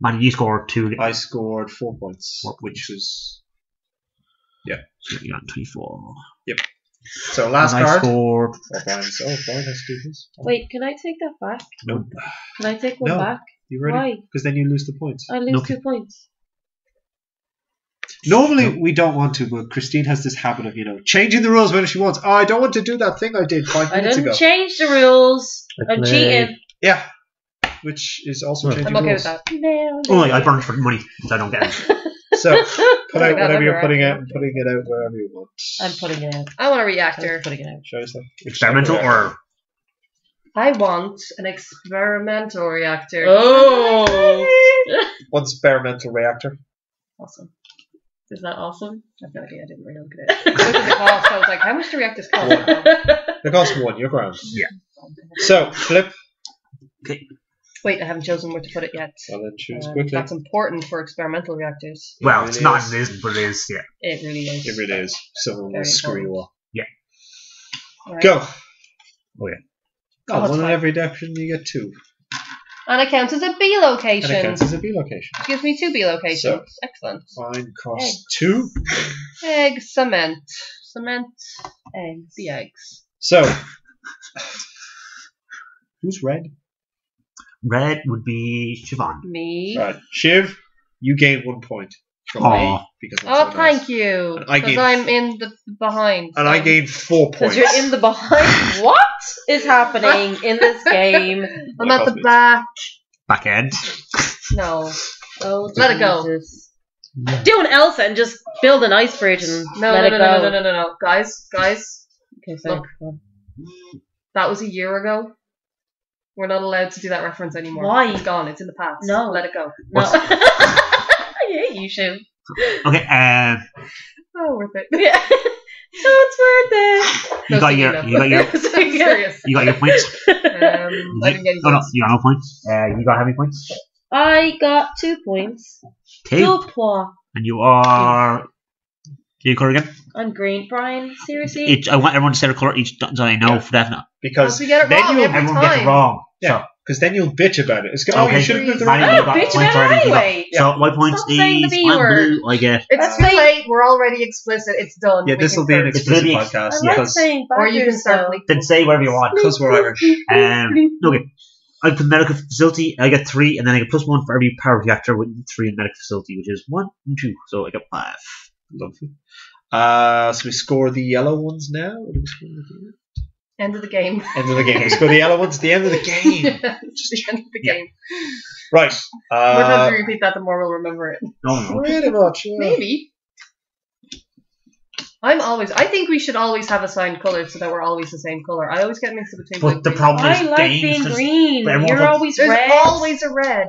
Maggie, you scored two. I scored four points, Four which was So you're on twenty-four. so last and I card. scored. Oh, Brian's. Oh, Brian has to do this. Wait, can I take that back? No, Can I take one No. back? you ready? Why? Because then you lose the points. I lose Okay. two points. Normally we don't want to, but Christine has this habit of you know changing the rules when she wants. Oh, I don't want to do that thing I did five I minutes didn't ago. change the rules. I'm cheating. yeah, which is also Well, changing I'm okay rules. with that. No, Oh, I burn for money, so I don't get it. So [LAUGHS] put out whatever you're everywhere. putting out and putting it out wherever you want. I'm putting it out. I want a I'm reactor. putting it out. Show yourself. Experimental or I want an experimental reactor. Oh! [LAUGHS] one experimental reactor. Awesome. Is that awesome? I have no idea. I didn't really look at it. I looked at the cost. I was like, how much do reactors [LAUGHS] cost? It costs one. You're ground. Yeah. So flip. Okay. Wait, I haven't chosen where to put it yet. Well then choose Um, quickly. that's important for experimental reactors. well, It it's not. is. It isn't, but it is. Yeah. It really is. If it is, someone will Very screw you off. Right. Go. Oh, yeah. Oh, Oh, that's one in fine. every direction. You get two. And it counts as a B And it location. counts as a B location. Which gives me two B locations. So- Excellent. Fine cost two. Egg, cement. Cement, eggs. The eggs. So who's red? Red would be Siobhan. Me. Right, Shiv. You gain one point. From Aw. me because I'm Oh, so thank you. And I Because gain- I'm in the behind. And I so- gain four points. Because you're in the behind. [LAUGHS] What is happening in this [LAUGHS] game? I'm at the back. Back end. No. Oh, Let it go. Jesus. Do an Elsa and just build an ice bridge and No, let no, it no, go. no, no, no, no, no. Guys, guys, Okay, sorry. Look. that was a year ago. We're not allowed to do that reference anymore. Why? It's gone. It's in the past. No. Let it go. No. [LAUGHS] What's- hate you, Shiv. Okay. Um. Oh, worth it. [LAUGHS] Yeah. So it's worth it. You No, got your, you got your, I'm [LAUGHS] serious. [LAUGHS] you got your points. Um, I didn't get any No, no, points. you got no points. Uh, you got how many points? I got two points. Two. Two points. And you are. Can you colour again? I'm green. Brian, seriously? Each, I want everyone to say their colour each, so I know Yeah. for definite. Because we get it then wrong you'll every Everyone gets it time. wrong. Yeah. Because then you'll bitch about it. It's going, oh, you should have moved the Maddie, right I you don't bitch about it anyway. So my points Stop saying the is B I'm word. blue. I get. It's too late. We're already explicit. It's done. Yeah, this will be an start. It's gonna explicit be- podcast I like saying Or you can start though. Then say whatever you want. because we're Irish. Um, okay. I put medical facility. I get three, and then I get plus one for every power reactor with three in medical facility, which is one and two. So I get five. Lovely. Uh, so we score the yellow ones now. End of the game. end of the game? We score the yellow ones the end of the [LAUGHS] game. Just the end of the Yeah. game. Right. The more times Uh, we repeat that, the more we'll remember it. No, no. pretty much. yeah. Maybe. I'm always. I think we should always have assigned colours so that we're always the same colour. I always get mixed up between. But blue and the green. problem I like games. being green. but everyone You're puts- always There's red. always a red.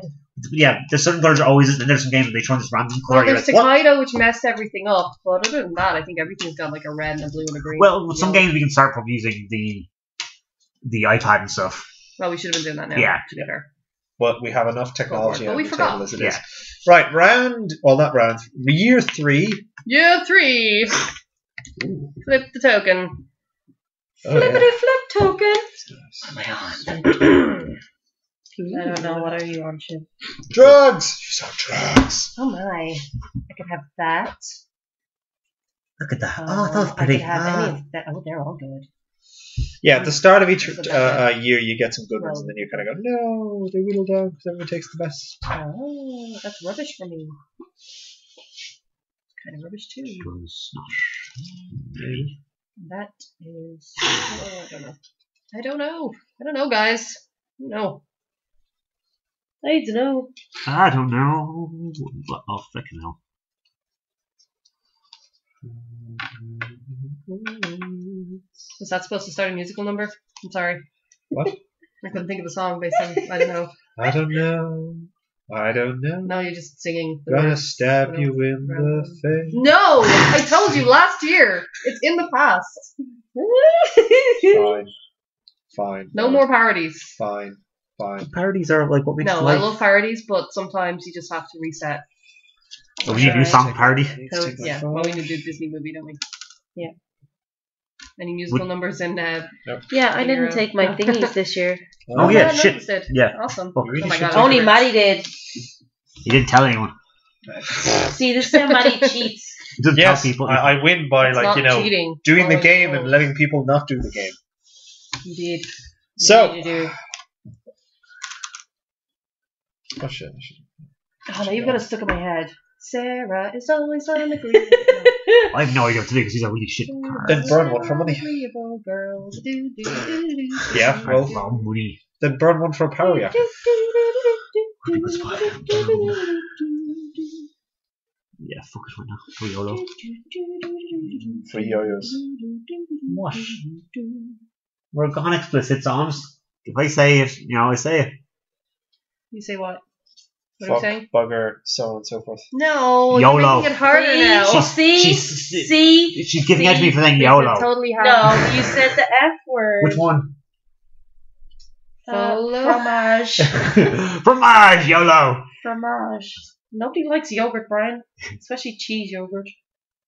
Yeah, there's certain colors are always, and there's some games where they throw in this random color. Well, you're there's like, what? Takedo, which messed everything up. But other than that, I think everything's got like a red and a blue and a green. Well, with some games we can start from using the the iPad and stuff. Well, we should have been doing that now. Yeah. To be fair. But we have enough technology on we the forgot. table as it is. Yeah. Right, round. Well, not round. Year three. Year three. Flip the token. Oh, yeah. Flippity flip token. Oh I don't know. What are you on, Chip? Drugs. She's on drugs. Oh my! I could have that. Look at that. Uh, Oh, that was I pretty. could have Ah. any of that. Oh, they're all good. Yeah, at the start of each Isn't uh, that uh, year, you get some good ones, and then you kind of go, no, they whittle down because everyone takes the best. Oh, that's rubbish for me. Kind of rubbish too. It was not. That is. Oh, I don't know. I don't know. I don't know, guys. No. I don't know. I don't know. What- Oh, fucking hell. Was that supposed to start a musical number? I'm sorry. What? [LAUGHS] I couldn't think of a song based on. I don't know. I don't know. I don't know. No, you're just singing. the Gonna words. stab you in the face. No! I told you last year. It's in the past. [LAUGHS] Fine. Fine. No fine, more parodies. Fine. Fine. Parodies are like what makes No, I love parodies, but sometimes you just have to reset. So we need a new song parody. So, yeah, well, we need to do Disney movie, don't we? Yeah. Any musical Would- numbers in uh, yeah, I didn't a- take my thingies [LAUGHS] this year. Oh, yeah, I shit. noticed it. Yeah. Awesome. Oh, Oh, really my should god. take Only I'm Maddie did. You didn't tell anyone. [LAUGHS] See, this is how Maddie cheats. You didn't Yes, tell people. I, I win by It's like you know cheating. doing the Oh, game no. and letting people not do the game. Indeed. So, You do. Oh shit, I should- Oh, now you've got it stuck in my head. Sarah is always on the green. I have no idea what to do because he's are really shit cards. Then burn one for money. Agreeable girls. Do, do, do, do, do. Yeah, well- Well, money. Then burn one for a power reactor. Yeah, fuck it right now. For YOLO. Free yo-yos. What? We're gone explicit songs. If I say it, you know, I say it. You say what? What are you Fuck, saying? bugger, so on and so forth. No, YOLO. you're making it harder See? now. She's- see, she's- see. She's giving out to me for saying Makes it YOLO. Totally hard. No, you said the F word. Which one? Uh, Folo? fromage. [LAUGHS] Fromage, YOLO. Fromage. Nobody likes yogurt, Brian. Especially cheese yogurt.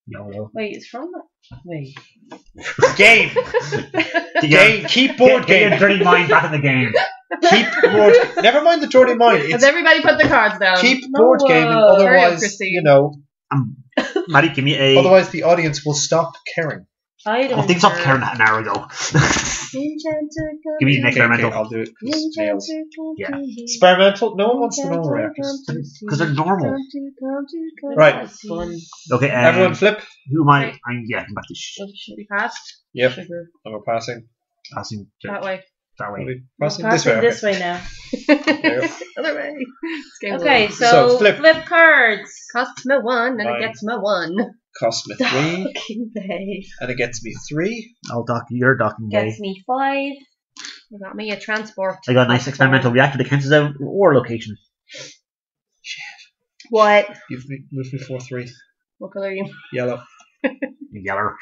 YOLO. Wait, it's from that. Wait. Game, [LAUGHS] Get, game, keep board get your game, dirty mind back in the game. [LAUGHS] keep board. [LAUGHS] Never mind the dirty mind. Has everybody put the cards down? keep no, board gaming. uh, up, Otherwise, you know, Um, Maddie, give me a. otherwise the audience will stop caring. I don't I think stop care. caring an hour ago. Give me an Okay, experimental. okay, I'll do it. it's nails. Yeah. Experimental. No one wants the normal reactors. Because they're normal. Right. Okay, um, Everyone flip. who am I? I'm, yeah, I'm back to sh- Should we pass? Yep. Sugar. And we're passing. passing That way. That Are way. we passing Passing this [LAUGHS] way. this way now. Other way. Okay, so, So, flip. flip. cards. costs me one and Nine. it gets me one. Cost me [LAUGHS] three, Fucking bay. and it gets me three. I'll dock your docking Gets bay. me five. You got me a transport. I got a nice experimental reactor that counts as a war location. What? You've me- moved me four three. What colour are you? Yellow. [LAUGHS] Yeller.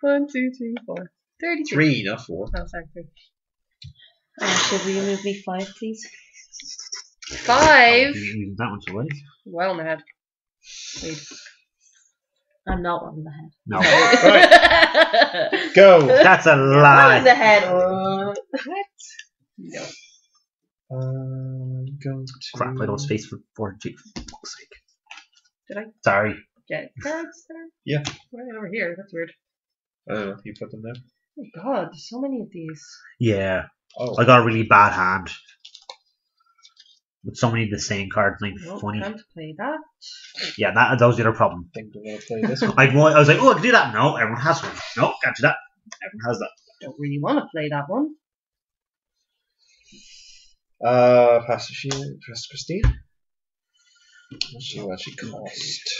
One, two, three, four. Thirty-three. Three, not four. Oh, sorry, three. Uh, should we remove me five, please? Five. You're that one away. Well, Mad. Wait. I'm not one in the head. No. [LAUGHS] Right. Go. That's a lie. One in lie. the head. Uh, No. Uh, go to. Crap, I don't space for 4G. For fuck's sake. Did I? Sorry. Get cards there? Yeah. Right over here. That's weird. I don't know. You put them there. Oh my god, there's so many of these. Yeah. Oh. I got a really bad hand. With so many of the same cards, like No, funny. can't play that. Yeah, that, that was the other problem. I think we're gonna play this one. I, I was like, oh, I can do that. No, everyone has one. No, can't do that. Everyone has that. Don't really want to play that one. Uh, Pastor She, Pastor Christine. Let's see what she cost.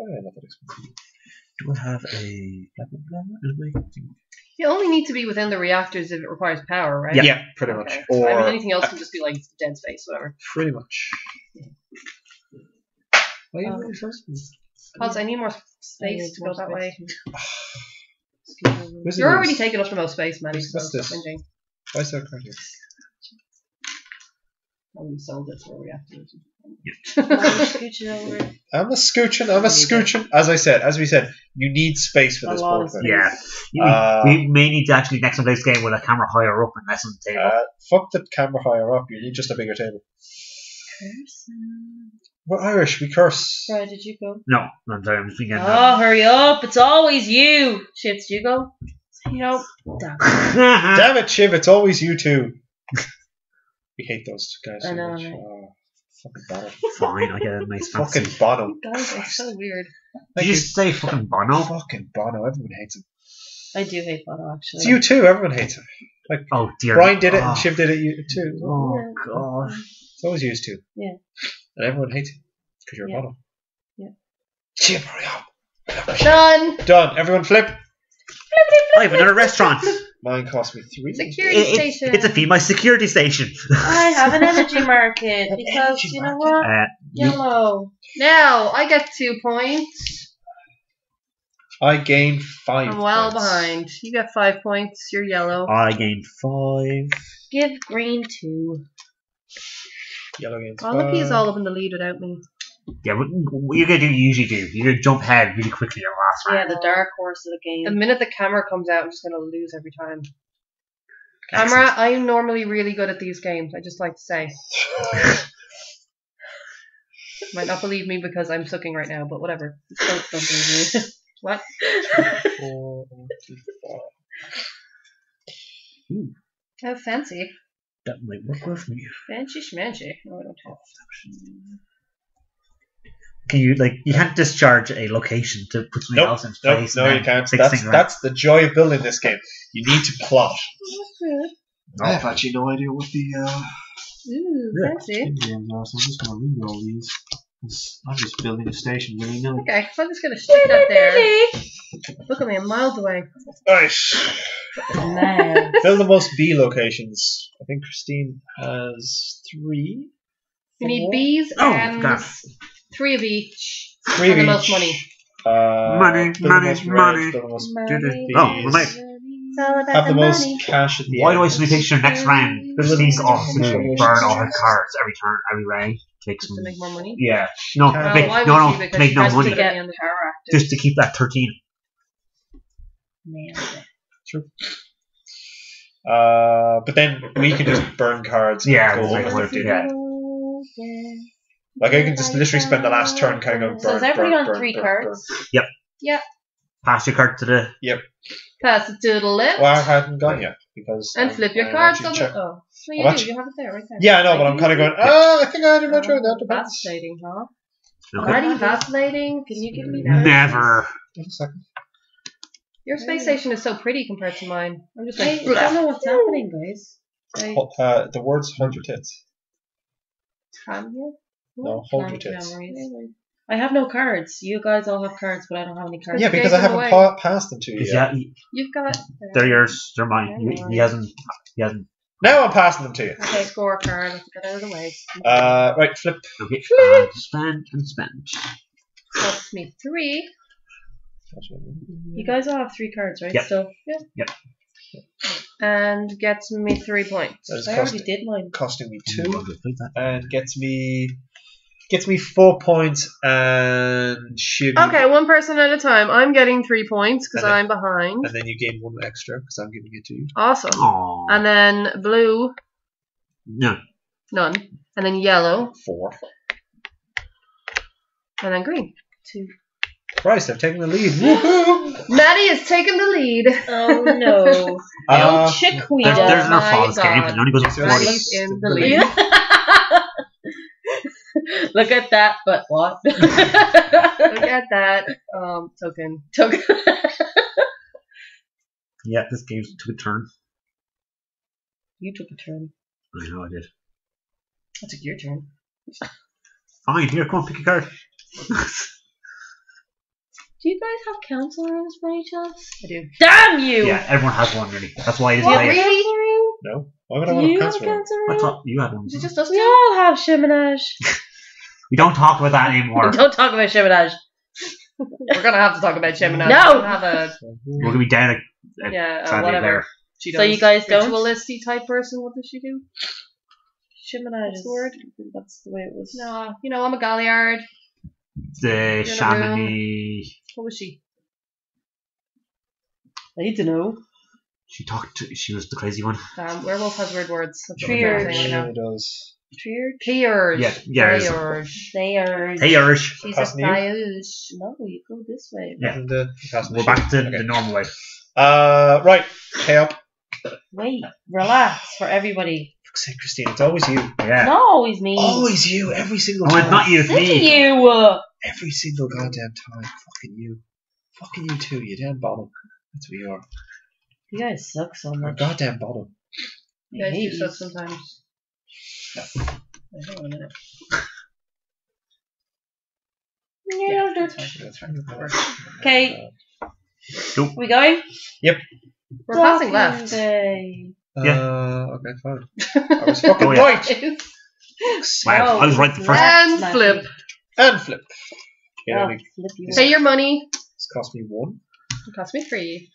Oh, yeah, not that expensive. Do I have a blah blah blah in my thing? You only need to be within the reactors if it requires power, right? Yeah, pretty much. Or I mean, anything else can just be like dead space, whatever. pretty much. Why Um, are you supposed to? Cause I need more space need to more go that space. way. Who's You're it already taking up the most space, man. What's- what's this? Why is that card here? Oh, we sold it for reactors. Scooch. I'm a scooching. I'm a scooching. As I said, as we said, you need space for A this lot board. of thing. Yeah. You- Uh, we may need to actually next time play this game with a camera higher up and less on the table. Uh, fuck the camera higher up. You need just a bigger table. We're Irish. We curse. Sorry, did you go? no, I'm sorry, I'm just being Oh, hurry up! It's always you. Shit, did you go? Nope. Damn. Damn it, Shiv! It's always you two. we hate those guys so know, much. right? Oh, fucking Bono. Fine, I get a nice fancy. Fucking Bono. Guys, it's so weird. Did Thank you you. say fucking Bono? Fucking Bono. Everyone hates him. I do hate Bono, actually. It's you too. Everyone hates him. Oh dear. Brian did it oh. and Shiv did it you- too. Oh Yeah. god. It's always used to. Yeah. And everyone hates you because you're Yeah. Bono. Yeah. Shiv, hurry up. Done. Done. Everyone flip. I have another restaurant. Mine cost me three. Security It- station. it's, it's a feed my security station. [LAUGHS] I have an energy [LAUGHS] market because energy you know market. what? Uh, you- Yellow. now I get two points. I gained 5 I'm well points. behind. You get five points. You're yellow. I gained five. Give green two. Yellow gains Well, look, he's five. all up in the lead without me. Yeah, what, what you're gonna do, you usually do. You're gonna jump ahead really quickly on last Yeah, the dark horse of the game. The minute the camera comes out, I'm just gonna lose every time. Camera, I'm normally really good at these games. I just like to say. [LAUGHS] Might not believe me because I'm sucking right now, but whatever. Don't, don't believe me. [LAUGHS] What? Four, two, five. Oh, fancy. That might work well for me. Fancy schmancy. No, I don't have. Oh, Can you like you can't discharge a location to put something Nope, else in Nope, place? no, you can't. That's that's the joy of building this game. You need to plot. No. I have actually no idea what the uh, Ooh, Yeah. fancy. are, so I'm just going to read all these. I'm just building a station really nilly. Okay, I'm just gonna stick that there. Look at me, I'm miles away. Nice. Man. Fill the most B locations. I think Christine has three. We need bees Oh, and God. Three of each. Three of the each. most money. Uh, Money, fill the money, most money. fill the most- Money. Oh, Bees. we. It's all about Have the most money. cash at the Why end. do I suddenly take your next round? Because these off to burn all her cards every turn, every round. Take some. to make more money. Yeah. No, Well, to make, why no, would no, she? to Because make she no has to money. get Get the power active. Just to keep that 13. Man. Uh, but then we can just burn cards. and Yeah, go we'll make over one thirteen. Yeah. Like I can just literally spend the last turn kind of burn. So is everybody burn, on burn, three burn, cards? Pass your card to the. burn. Pass it to the left. Well, I hadn't gone yet because and I'm- flip your I'm cards on the. Oh, no, you I'm do. actu- You have it there, right there. Yeah, I know, but I'm kind of going. [LAUGHS] Oh, I think I had a much Oh, that depends. Vacillating, huh? Okay. Already vacillating? Can you give me that? Never. Wait a second. Your space station is so pretty compared to mine. I'm just like, I like, don't know what's happening, guys. I, Ho- Uh, the words hold your tits. Tanya? No, hold your Blank tits. memories. I have no cards. You guys all have cards, but I don't have any cards. Yeah, you because gave I them haven't away. pa- passed them to you yet. Yeah, he- You've got. they're yours. They're mine. He, he hasn't. He hasn't. Now I'm passing them to you. Okay, scorecard. Let's get out of the way. Uh, right, flip. Okay. And spend and spend. Costs me three. You guys all have three cards, right? Yep. Still. And gets me three points. That is I already cost, did mine. costing me two, I'll go fight that. and gets me gets me four points, and should Okay, one person at a time. I'm getting three points because I'm behind. and then you gain one extra because I'm giving it to you. Awesome. Aw. And then blue, no. none. And then yellow, Four. and then green. Two. Christ, I've taken the lead. Woohoo! Maddie is taking the lead. Oh no. [LAUGHS] Uh, Chickweed. There's, there's no my fall in this game. God. It only goes up 40. In the lead. [LAUGHS] [LAUGHS] Look at that, but what? [LAUGHS] Look at that um, token. Took. [LAUGHS] Yeah, this game took a turn. you took a turn. I know I did. I took your turn. Fine, here, come on, pick a card. Do you guys have council rooms by any chance? I do. Damn you! yeah, everyone has one, really. That's why it is What, played. really? no. Why would I want you have a cancel? it? council I thought you had one. Is it just us We all have Shiminage. We don't talk about that anymore. Don't talk about Shiminage. We're gonna have to talk about Gemini. No! We're gonna have a We're gonna be down a, a yeah, uh, Sadly, whatever. there. She So you guys don't? ritualisty type person. What does she do? Shiminage That's is word. That's the way it was. No, you know I'm a Galliard. the a shamany. What was she? I need to know. She talked. To, she was the crazy one. Um, werewolf has weird words. That's what Triarch. I'm saying right now. It does. Trier. Peers. Yeah, yeah, it's- Peers. They are. Hey, Irish. She's Passing a you? Peers. No, you go this way. Yeah. And, uh, passing We're back to sheet. the Okay. normal way. Uh, right. Hey up. Wait, relax for everybody. Fuck's sake, Christine, it's always you. Yeah. Not always me. Always you. Every single Oh, time. it's not you, it's Sick of me. you. uh, Every single goddamn time. Fucking you. Fucking you too. You damn bottom. That's what you are. You guys suck so You're a much. goddamn bottom. You guys hate do stuff you. sometimes. Wait, hang on a minute. Yeah, that's that's- fine. That's fine. Okay, Nope. we going? Yep. We're passing left. Day. Yeah. Uh, okay, fine. [LAUGHS] I was fucking Oh, yeah. right. Wow, I was right the first. And Smack flip. And flip. It Oh, only flip you. Pay your money. it's cost me one. It cost me three.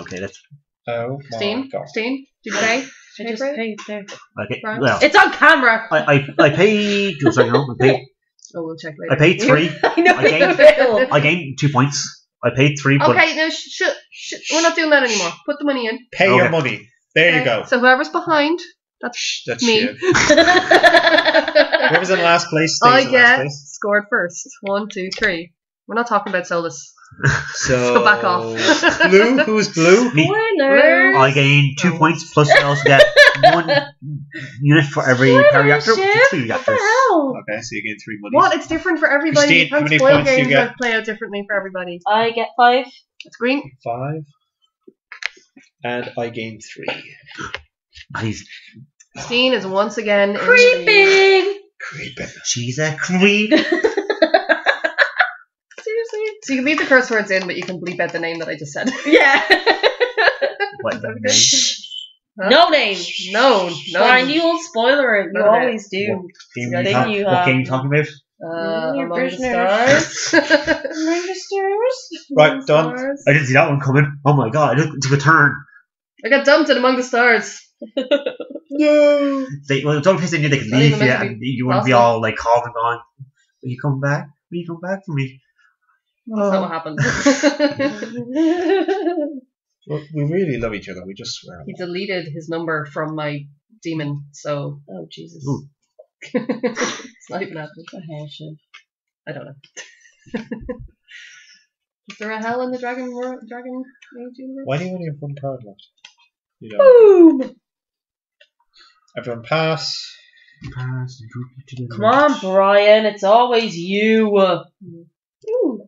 Okay, that's Oh my Christine? god. Christine? Did you pay? I just for it? paid there. okay. Right. Well, It's on camera. I I I paid. Oh, sorry, no, I paid. [LAUGHS] Oh, we'll check later. I paid three. [LAUGHS] I know I gained- the [LAUGHS] bill. I gained two points. I paid three, but Okay, no, sh- sh- sh- we're not doing that anymore. Put the money in. Pay your money. There you go. So whoever's behind, Shh, that's Me. shit. Whoever's in last place stays I in last get place. scored first. One, two, three. We're not talking about Solus. So [LAUGHS] go back off. [LAUGHS] blue. Who's blue? me. Winner. I gain two Oh. points plus I also get one [LAUGHS] unit for every power reactor, which is three What the reactors. hell? Okay, so you gain three money. What? It's different for everybody. Christine, How how many spoil points do you games get? play out differently for everybody. I get five. It's green. Five. And I gain three. Nice. Christine is once again in the lead. Creeping. Creeping. She's a creep. Seriously? So you can leave the curse words in, but you can bleep out the name that I just said. [LAUGHS] Yeah. What? Is that okay? Huh? no name. No, no. Fine, you will spoiler it. You Okay. always do. Team you think you What have. game are you talking about? Uh, Your among the prisoners. stars. [LAUGHS] [LAUGHS] Registers. Right, done. Stars. I didn't see that one coming. Oh my god, I took, took a turn. I got dumped in among the stars. No. They, well, don't piss they knew they could Not leave even you, meant to and you wouldn't be possible. all like called and gone. Will you come back? Will you come back for me? That's not what happened. [LAUGHS] Well, we really love each other. We just swear. he deleted his number from my demon, so oh Jesus. Ooh. [LAUGHS] it's not even happening. A handshake. I don't know. [LAUGHS] Is there a hell in the dragon world, dragon age universe? Why do you only have one card left? You know. Boom. Everyone pass. Come on, Brian. It's always you. Ooh.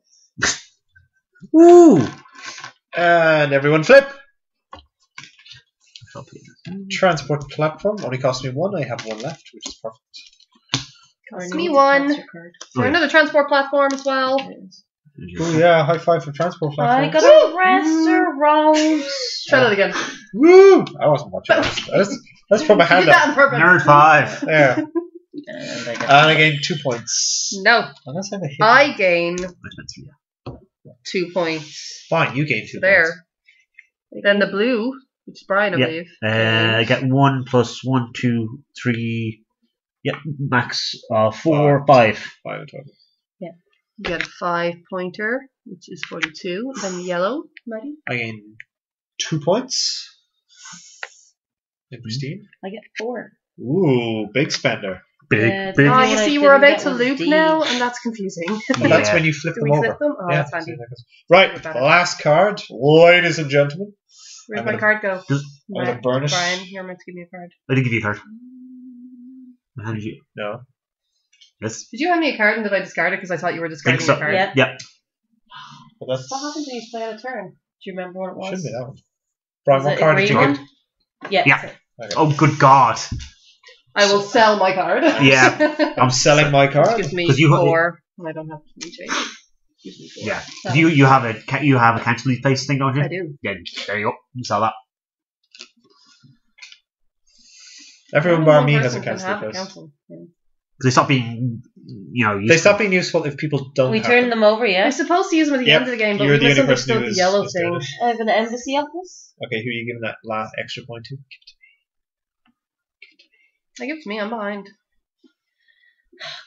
Ooh! And everyone flip. Transport platform only cost me one. I have one left, which is perfect. Cost me one. Is there oh, another transport platform as well? Oh yeah, high five for transport platform. I got a restaurant. [LAUGHS] Try that again. Woo! I wasn't watching. Let's, let's put my hand [LAUGHS] up. Nerd 5. There. [LAUGHS] And I And I gain two points. No, Unless I have a hit. I gain two points Fine, you gain two there. points. Then the blue, which is Brian, I Yep. believe. Uh, I get one plus one, two, three. Yep, max uh, four, five. Five in total. Yeah. You get a five pointer, which is 42. Then yellow, Maddie. I gain two points. And Christine. I get four. Ooh, big spender. Big, big. Ah, you see, we're about to loop D. now, and that's confusing. Well, That's when you flip Do them we over. flip them? Oh, yeah, that's handy. see, that goes- Right, last card, ladies and gentlemen. Where'd I'm my gonna- card go? I'm gonna burnish. Brian, you're meant to give me a card. I didn't give you a card. How did you? No. Yes. Did you hand me a card and did I discard it because I thought you were discarding so. a card? Yeah. Yep. But that's What happened when you play out a turn? Do you remember what it was? shouldn't be that one. Brian, Was what card did you get? Yeah. Yeah. Okay. Oh, good God. I will sell my card. Yeah. [LAUGHS] I'm selling my card. gives me 'Cause you- four, and I don't have to change. Gives me four. Yeah. 'Cause You you have a you have a cancel these place thing, don't you? I do. Yeah. There you go. You sell that. Everyone bar me person has a can cancel have place. council. Yeah. They stop being, you know. They stop being useful if people don't. We have turn them over, yeah. We're supposed to use them at the Yep, end of the game, but you're we the misunderstood who the yellow is doing thing. it. I have an embassy office. Okay, who are you giving that last extra point to? Like, give it to me, I'm behind. Give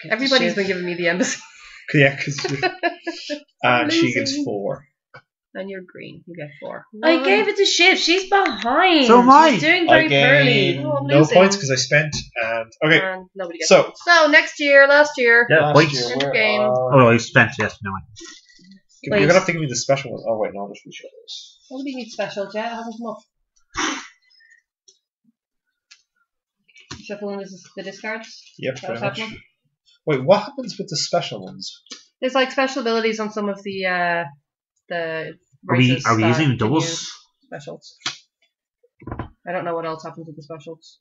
it to Everybody's Shiv. been giving me the embassy. [LAUGHS] Yeah, because and [LAUGHS] uh, she gets losing. four. And you're green. You get four. I gave it to Shiv. She's behind. So am I. She's doing I very poorly. Oh, I'm no losing. points because I spent. And okay, And nobody gets so So, next year, last year. Yeah. last Points. year, End where game. are- Oh no, you spent yes. No. You're gonna have to give me the special one. Oh wait, no, I'll just reshow this. Nobody needs special, Jet. It hasn't come up. Shuffling this the discards. Yep, Is that very what's much. happening? Wait, what happens with the special ones? There's like special abilities on some of the uh the Are we races are we that using can doubles? use specials. I don't know what else happens with the specials.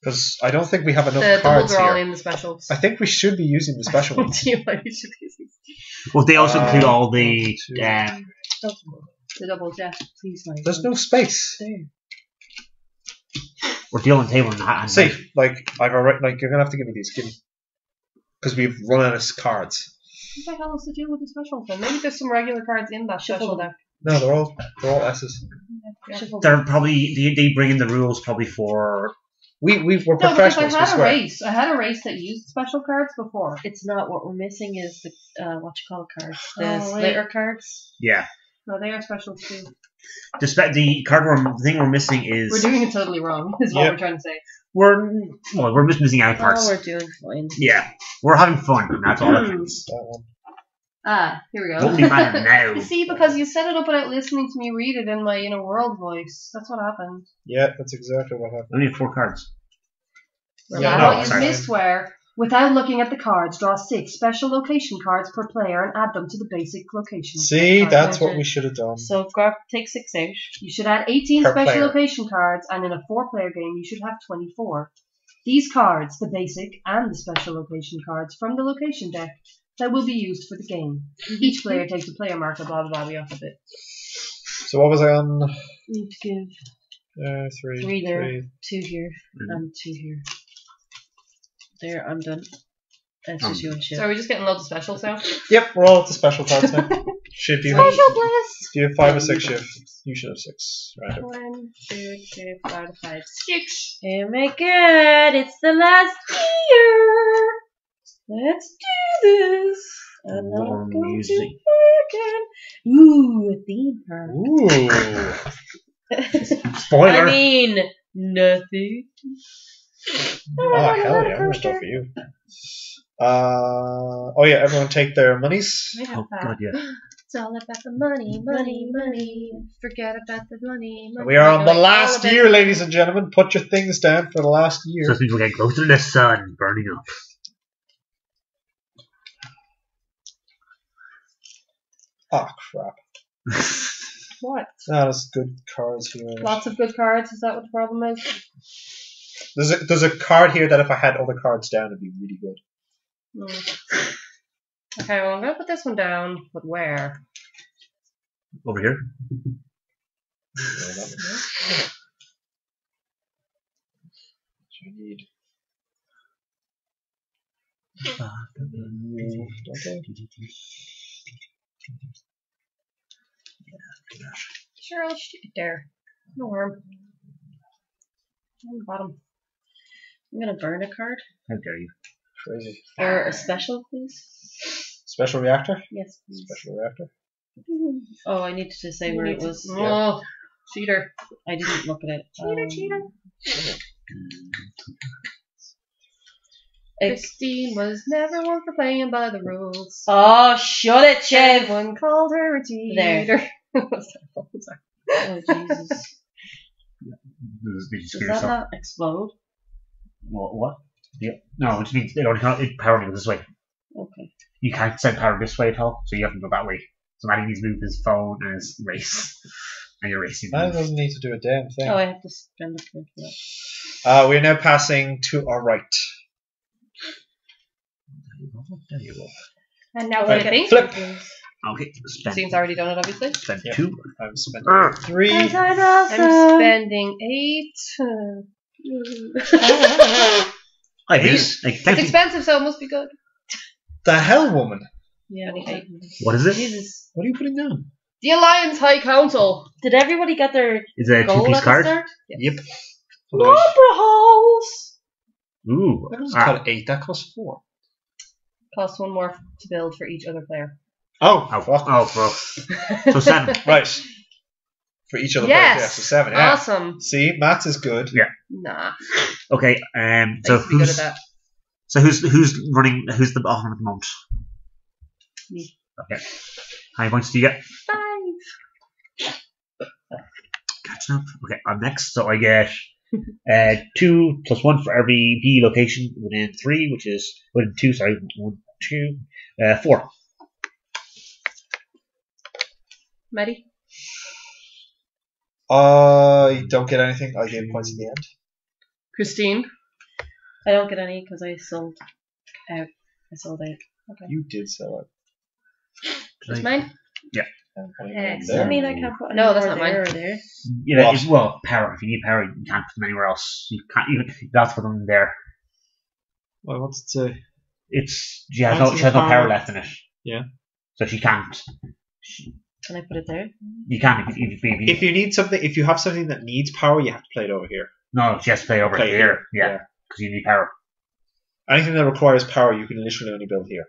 Because I don't think we have enough the cards doubles are all here. in the specials. I think we should be using the special [LAUGHS] ones. Do you like we should use these? Well, they also Uh, include all the. two. Um, The doubles, yeah. Please, like. There's no space. There. We're dealing table and and See, like I've already like you're gonna have to give me these. Give me because we've run out of cards. What the hell is the deal with the special then? Maybe there's some regular cards in that Shuffle special them. deck. No, they're all they're all S's. Yeah. They're probably they, they bring in the rules probably for We we we're No, because I had a race. I had a race that used special cards before. It's not what we're missing. Is the uh, what you call cards? The Oh, wait. cards. yeah. No, they are special too. The, spe- the card we're, the thing we're missing is We're doing it totally wrong. [LAUGHS] Is what Yep. we're trying to say. we're well we're just missing out parts. Oh, we're doing fine. yeah, we're having fun. and That's all that means. That one. Ah, here we Won't go. be matter now. You see, because you set it up without listening to me read it in my inner world voice. That's what happened. Yeah, that's exactly what happened. We only four cards. Yeah, Remember, no, use sorry. Mistware. Without looking at the cards, draw six special location cards per player and add them to the basic location. See, card. that's what we should have done. So grab take six out. You should add 18 Per special player. location cards, and in a four-player game, you should have 24. These cards, the basic and the special location cards from the location deck, that will be used for the game. Each player takes a player marker, blah blah blah, we off of it. So what was I on? Need to give Uh, three, Three there. three. two here Mhm. and two here. There, I'm done. It's Um, just you and shit. So are we just getting loads of specials [LAUGHS] now? Yep, we're all at the special cards now. Shiv, do you have, Special bliss! do you have five or six, Shiv? You should have six. Right. One, two, three, four, five, six. Oh my god, it's the last year. Let's do this. I'm not Warm going music. to again. Ooh, a theme park. Ooh. [LAUGHS] Spoiler. I mean, nothing. Oh, hell yeah, more stuff for you. Uh, oh yeah, everyone take their monies. We have oh that. god, yeah. It's all about the money, money, money. Forget about the money. money. We are on the last year, the ladies and gentlemen. Put your things down for the last year. this means we're getting closer to the sun burning up. Oh crap. What? No, there's good cards here. Lots of good cards. Is that what the problem is? There's a, there's a card here that if I had other cards down, it'd be really good. Mm. Okay, well I'm gonna put this one down. But where? Over here. Yeah, that one. Which I need. Sure, I'll stick it there. No harm. On the bottom. I'm gonna burn a card How dare you? Crazy. or a special, please. Special reactor. Yes, please. Special reactor. [LAUGHS] Oh, I needed to say where it was. Oh, cheater. I didn't look at it. Cheater, Um, cheater. It's, Christine was never one for playing by the rules. oh, shut it, Shiv. Everyone called her a cheater. [LAUGHS] There. Sorry. Oh, Jesus. [LAUGHS] Did you Does screw that yourself? not explode? What? what? Yeah. No, which means it only can't, it power goes this way. Okay. You can't send power this way at all, so you have to go that way. So Maddie needs to move his phone and his race. [LAUGHS] And you're racing. Man doesn't need to do a damn thing. Oh, I have to spend a point for that. Uh, we're now passing to our right. There you go. And now we're Right, flipping. Flip. Okay, spend, Christine's already done it, obviously. spend Yeah. two. I'm spending Ah. three. I'm spending eight. I Eight? this. Like, It's you. expensive, so it must be good. The hell, woman. Yeah. Okay. What is it? Jesus. What are you putting down? The Alliance High Council. Did everybody get their Is it a two-piece at the card? start? Yep. Opera House. Ooh. That was Ah. called eight. That costs four. Costs one more to build for each other player. Oh, Oh, fuck. oh, bro. So seven. [LAUGHS] Right. For each of the Yes. players, yeah, so seven. Yeah. Awesome. See, maths is good. Yeah. Nah. Okay. Um. So used good who's so who's who's running? Who's the bottom at the moment? Me. Okay. How many points do you get? Five. Catching up. Okay, I'm next. So I get [LAUGHS] uh two plus one for every B location within three, which is within two. Sorry, one, two, uh, four. Maddie? I don't get anything. I get points at the end. Christine? I don't get any because I sold out. I sold out. Okay. You did sell it. That's mine? And putting Yeah, one so Does there. that mean I can't put No, that's more not mine. there or there? You know, it's- well, power. If you need power, you can't put them anywhere else. You can't. You, that's for them there. Well, what's it say? It's she has no Fancy she has no power. power left in it. Yeah. So she can't. She, Can I put it there? you can't if, if, if, if, If you need something, if you have something that needs power, you have to play it over here. no, she has to play over Play here. here, Yeah, because you need power. Anything that requires power, you can literally only build here.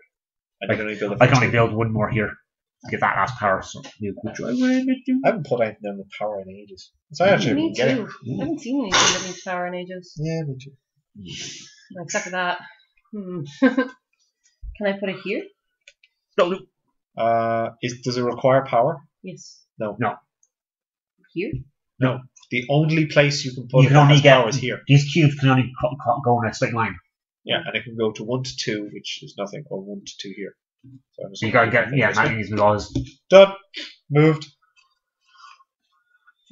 And you can only build it I can only build one more here to get that last power. So you could try. I haven't put anything down with power in ages. So I actually Me get it. too. I haven't seen anything that needs power in ages. Yeah, me too. Except for that. Hmm. [LAUGHS] Can I put it here? No, no. Uh, is, does it require power? Yes. No. No. Here? No. The only place you can put You can that only get power is here. these cubes can only co- co- go in a straight line. Yeah, and it can go to one to two, which is nothing, or one to two here. So, I'm just you gotta get yeah. this way. That needs to be Done. Moved.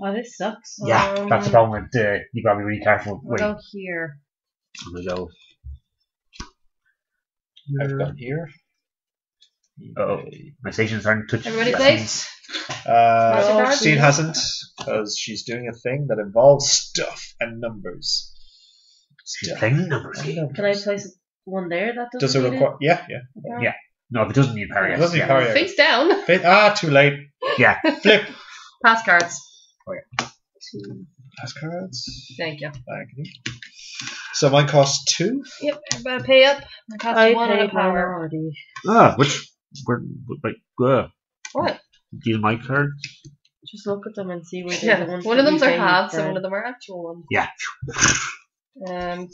Oh, this sucks. yeah. Um, that's the problem with uh, you gotta be really careful. We'll Wait, go here. I'm gonna go. I've got here. Uh-oh. My station's starting to touch. Everybody yeah, plays? Uh, Mastercard? Christine hasn't, because she's doing a thing that involves stuff and numbers. She's Stuff playing the numbers and game. numbers. Can I place one there that doesn't Does it need require? Yeah, yeah. Yeah. No, if it doesn't need power, It doesn't need yeah. power. Face down. Fit- Ah, too late. Yeah. [LAUGHS] Flip. Pass cards. Two pass cards. Thank you. Thank you. So mine costs two. Yep, everybody pay up. It costs I one and a paid mine power. already. Ah, which where like uh, What? these my cards? Just look at them and see where they're the Yeah, ones one of them you are paid halves and one of them are actual ones. Yeah. Um.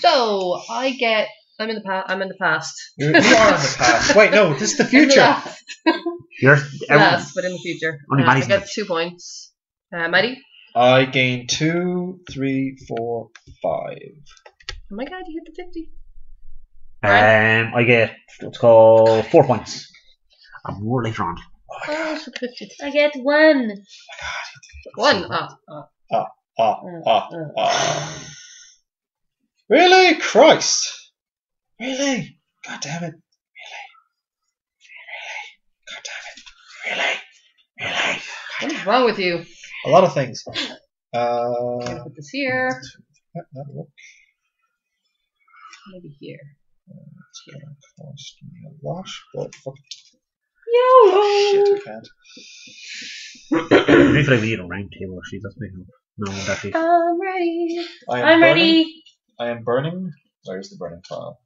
So I get. I'm in the past. I'm in the past. You you are in the past. Wait, no, this is the [LAUGHS] In the future. last, You're everyone, last, but in the future. Only Uh, I Maddie's get two points. Uh, Maddie. I gain two, three, four, five. Oh my god, you hit the fifty. Um, I get what's called four points. And more later on. Oh, it's the fifty. I get one. One. Ah, ah. Ah, ah, uh. ah. Really? Christ. Really? God damn it. Really? Really? God damn it. Really? Really? What is wrong with you? A lot of things. I'm Uh, gonna put this here. yeah, that'll work. Maybe here. It's gonna cost me a lot, but fuck it. YOLO! Shit, I can't. Feel like we need a round table actually. That's making up. No, actually. I'm ready. I am I'm burning. ready. I am burning. Where's the burning file?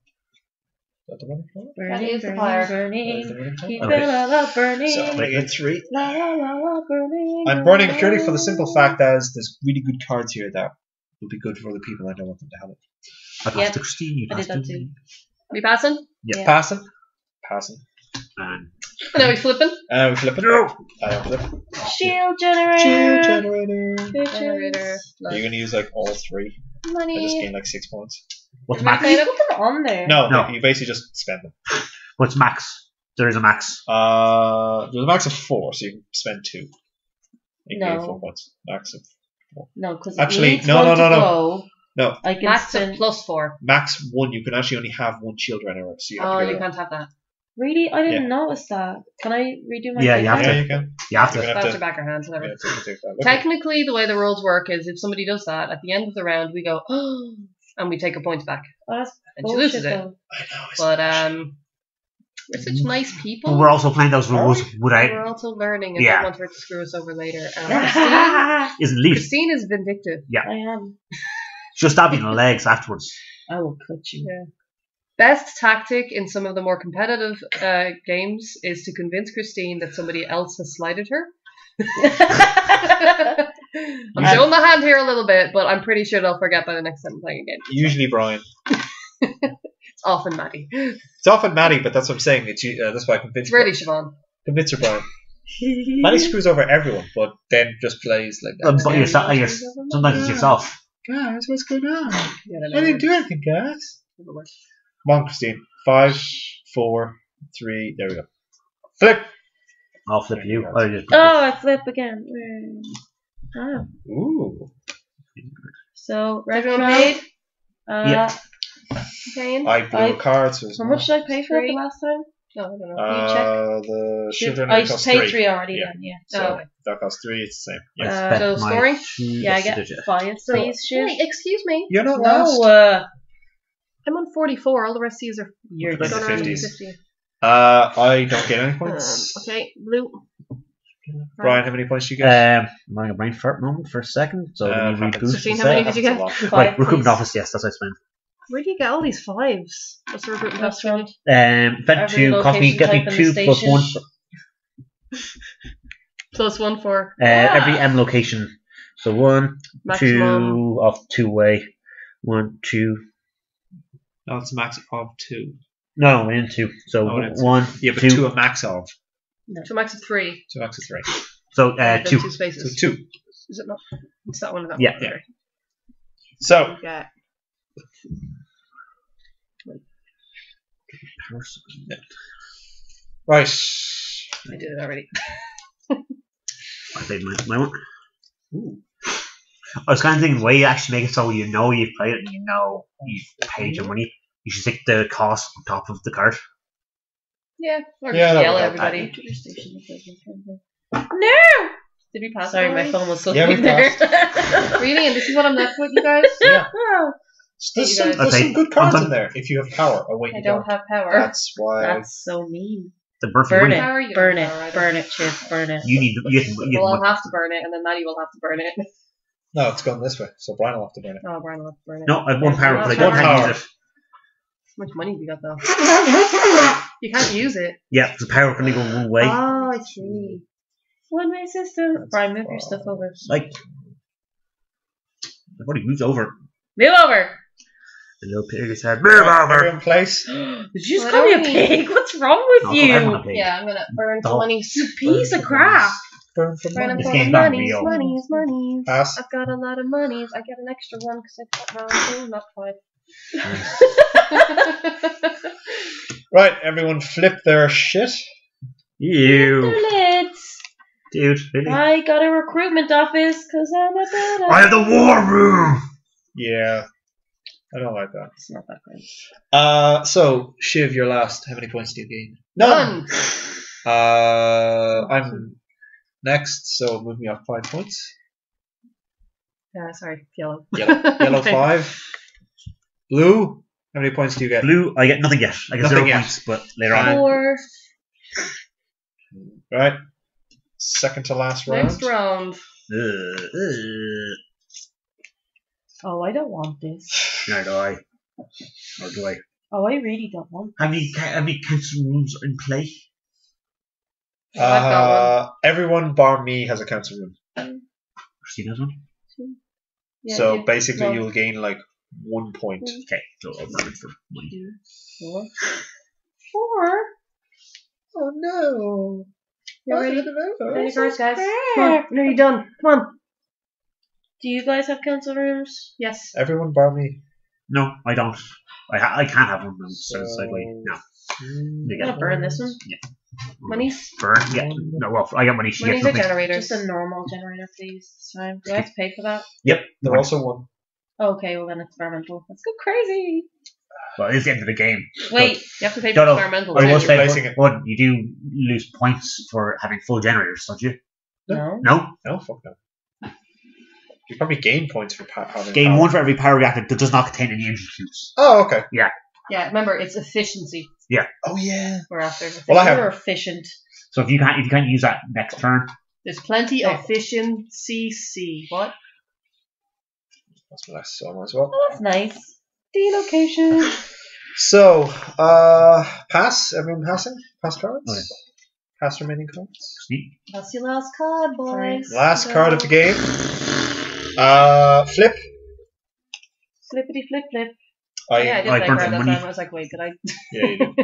Is that the burning burning, fire. Burning. Keep Okay. it all up, burning. So I'm three. La la la burning. I'm burning purely for the simple fact that there's really good cards here that will be good for the people. I don't want them to have it. I passed Yep. to Christine. You I did passed that to too. We passing? Yeah. Passing. Passing. And And now we flipping? And we flip it. No. I don't flip. Shield generator. Shield generator. Generator. Are you gonna use like all three? I just Money. gained like six points. what's Did we max? say Put them on there. No, No. you basically just spend them. What's max? There is a max. Uh, there's a max of four, so you can spend two. You can No. get four points. Max of No, because Actually, needs no, one no, to no, no. Go. No. I can Max of spend. plus four. max one. You can actually only have one shield generator, so you have Oh, to you can't have that. Really, I didn't notice that. Can I redo my? Yeah, you have Yeah, to. you can. You have You're to. gonna have That's to. your back or hands, whatever. Yeah, so you can take that. Okay. Technically, the way the rules work is if somebody does that, at the end of the round, we go, oh, [GASPS] and we take our points back. Oh, that's And she bullshit, loses it. though. I know. It's But um, we're such nice people. But we're also playing those rules without. We're also learning and Yeah. don't want her to screw us over later. Um, [LAUGHS] Christine, I Isn't leave. Christine is vindictive. Yeah. I am. [LAUGHS] She'll stab you in the legs afterwards. I will cut you. Yeah. Best tactic in some of the more competitive uh, games is to convince Christine that somebody else has slighted her. [LAUGHS] I'm showing my hand here a little bit, but I'm pretty sure they'll forget by the next time I'm playing again. usually Brian. [LAUGHS] It's often Maddie. It's often Maddie, but that's what I'm saying. It's uh, that's why I convinced It's rarely Siobhan. convince her Brian. [LAUGHS] Maddie screws over everyone, but then just plays like that. Um, but yourself, I guess, sometimes it's yourself. Guys, what's going on? Yeah, I didn't do anything, guys. Never. Come on, Christine. Five, four, three. There we go. Flip. I'll flip you. I just Oh, I flip again. Oh. Ooh. So Is everyone retro. paid? Uh, Yeah. Paying? I blew I- a card. So How much did I pay for it the last time? No, I don't know. Uh, the Should- children I cost paid three. three already Yeah. then, yeah. So Oh. that costs three. It's the same. I Yes. Uh, so scoring? Yeah, I get five, So- please, Shiv. Wait, excuse me. You're not last. No, uh, I'm on 44. All the rest of these are you're About the around 50s. 50. Uh, I don't get any Um, points. okay, blue. Brian, how many points do you get? Um, I'm having a brain fart moment for a second, so Uh, let me happens. reboot. Christine, the how many set. did you get? That's a lot. five, Right, recruitment office, yes, that's what I spent. Where do you get all these fives? What's the recruitment That's office? right. Um, fed Every two, cost me, location get me in two the plus station. one for [LAUGHS] Plus one for uh, every M location. So one, maximum. two of two way, one, two. No, it's a max of two. No, in two. So Oh, it's- one, Yeah, but two. two a max of. To a max of three. Two max of three. So uh, Then two. Two spaces. So two. Is it not? It's that one. Is that Yeah. one? Yeah. Okay. So Yeah. right. I did it already. I played my, my one. I was kind of thinking, way you actually make it so you know you've played it and you know you've paid your money. You should stick the cost on top of the card. Yeah. Or just Yeah, that yell would at help. everybody. No! Did we pass? Sorry, my phone was still Yeah, we there. [LAUGHS] Really? And this is what I'm left with, you guys? Yeah. Oh, There's some, there's Okay, some good cards in there if you have power. Oh wait, I you don't don't. have power. That's why. that's so mean. The burn for Burn it. Power, you Burn it. have power, I don't. Burn it, Shiv. Burn it. You need, you need, you Well, I'll have to burn it, and then Maddie will have to burn it. [LAUGHS] No, it's going this way, so Brian will have to burn it. Oh, Brian will have to burn it. No, I have one power, but I don't have power. it. How much money have you got, though? [LAUGHS] You can't use it. Yeah, the power can only go one way. Oh, I see. One way system. Brian, move your stuff over. Like, I've already moved over. Move over. The little pig said, move over. everyone place. [GASPS] [GASPS] Did you just Well, call me a I don't pig? What's wrong with I'll call everyone you? pig. Yeah, I'm gonna burn The some whole- money. You piece of crap. Burn for Burn money. This up game's not monies, real. monies, monies. Pass. I've got a lot of monies. I get an extra one because I got my own, not five. [LAUGHS] Right, everyone flip their shit. You, Lids. dude, really? I got a recruitment office because I'm a badass. I have the war room. Yeah, I don't like that. It's not that great. Uh, so Shiv, you're last. How many points do you gain? None. Uh, I'm next, so move me up five points. Yeah, sorry, yellow. Yellow, yellow [LAUGHS] five. Blue. How many points do you get? Blue, I get nothing yet. I get Nothing zero yet. points, but later on. Fine. Four. Right. second to last round. Next round. Uh, uh, Oh, I don't want this. neither do I. Or do I? Oh, I really don't want. How many, ca- how many council rooms are in play? Uh, everyone bar me has a council room. Christine has one. Yeah, so yeah. basically, you'll gain like one point. Okay, so I'll burn it for money. Four. Four. Oh no! You ready? Ready first, guys? Come on, nearly done. Come on. Do you guys have council rooms? Yes. Everyone bar me. No, I don't. I, ha- I can't have one of them. So So- sideway. No. You I'm gonna burn this one. Monies? Burn. Yeah. No, well, I got money. She Monies gets are nothing. generators. Just a normal generator, please. This time. Do I have to pay for that? Yep. They're also one. Oh, okay, well then experimental. Let's go crazy. Well, it's the end of the game. Wait, You have to pay for No, no. experimental. I you're will say, replacing it. one, you do lose points for having full generators, don't you? no. No. No, fuck no. You probably gain points for power. Gain power. one for every power reactor that does not contain any energy cubes. Oh, okay. Yeah, Yeah, remember, it's efficiency Yeah. Oh yeah. we're after. Well, I have- You're efficient. So if you can't, if you can't use that next turn, There's plenty Oh. of efficiency C. What? That's my last, so as well. Oh, that's nice. Delocation. [LAUGHS] So, uh, pass. Everyone passing? Pass cards. Oh, yeah. Pass remaining cards. sneak. That's your last card, boys. Last card of the game. Uh, flip. Flippity flip flip. I, yeah, I did I play burnt that money. time. I was like, wait, did I yeah, you do.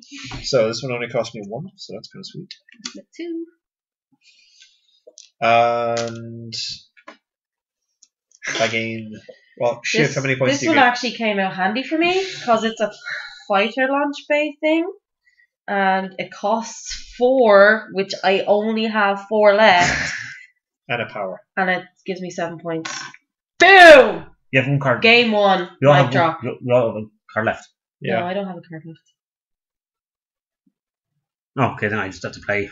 [LAUGHS] so this one only cost me one, so that's kind of sweet. flip two? And I gain. Well, shit. This, how many points this do you one get? actually came out handy for me because it's a fighter launch bay thing, and it costs four, which I only have four left, [LAUGHS] And a power. and it gives me seven points. Boom! You have one card. Game one. You all Mic have drop. one. You all have a card left. Yeah. No, I don't have a card left. Oh, okay, then I just have to play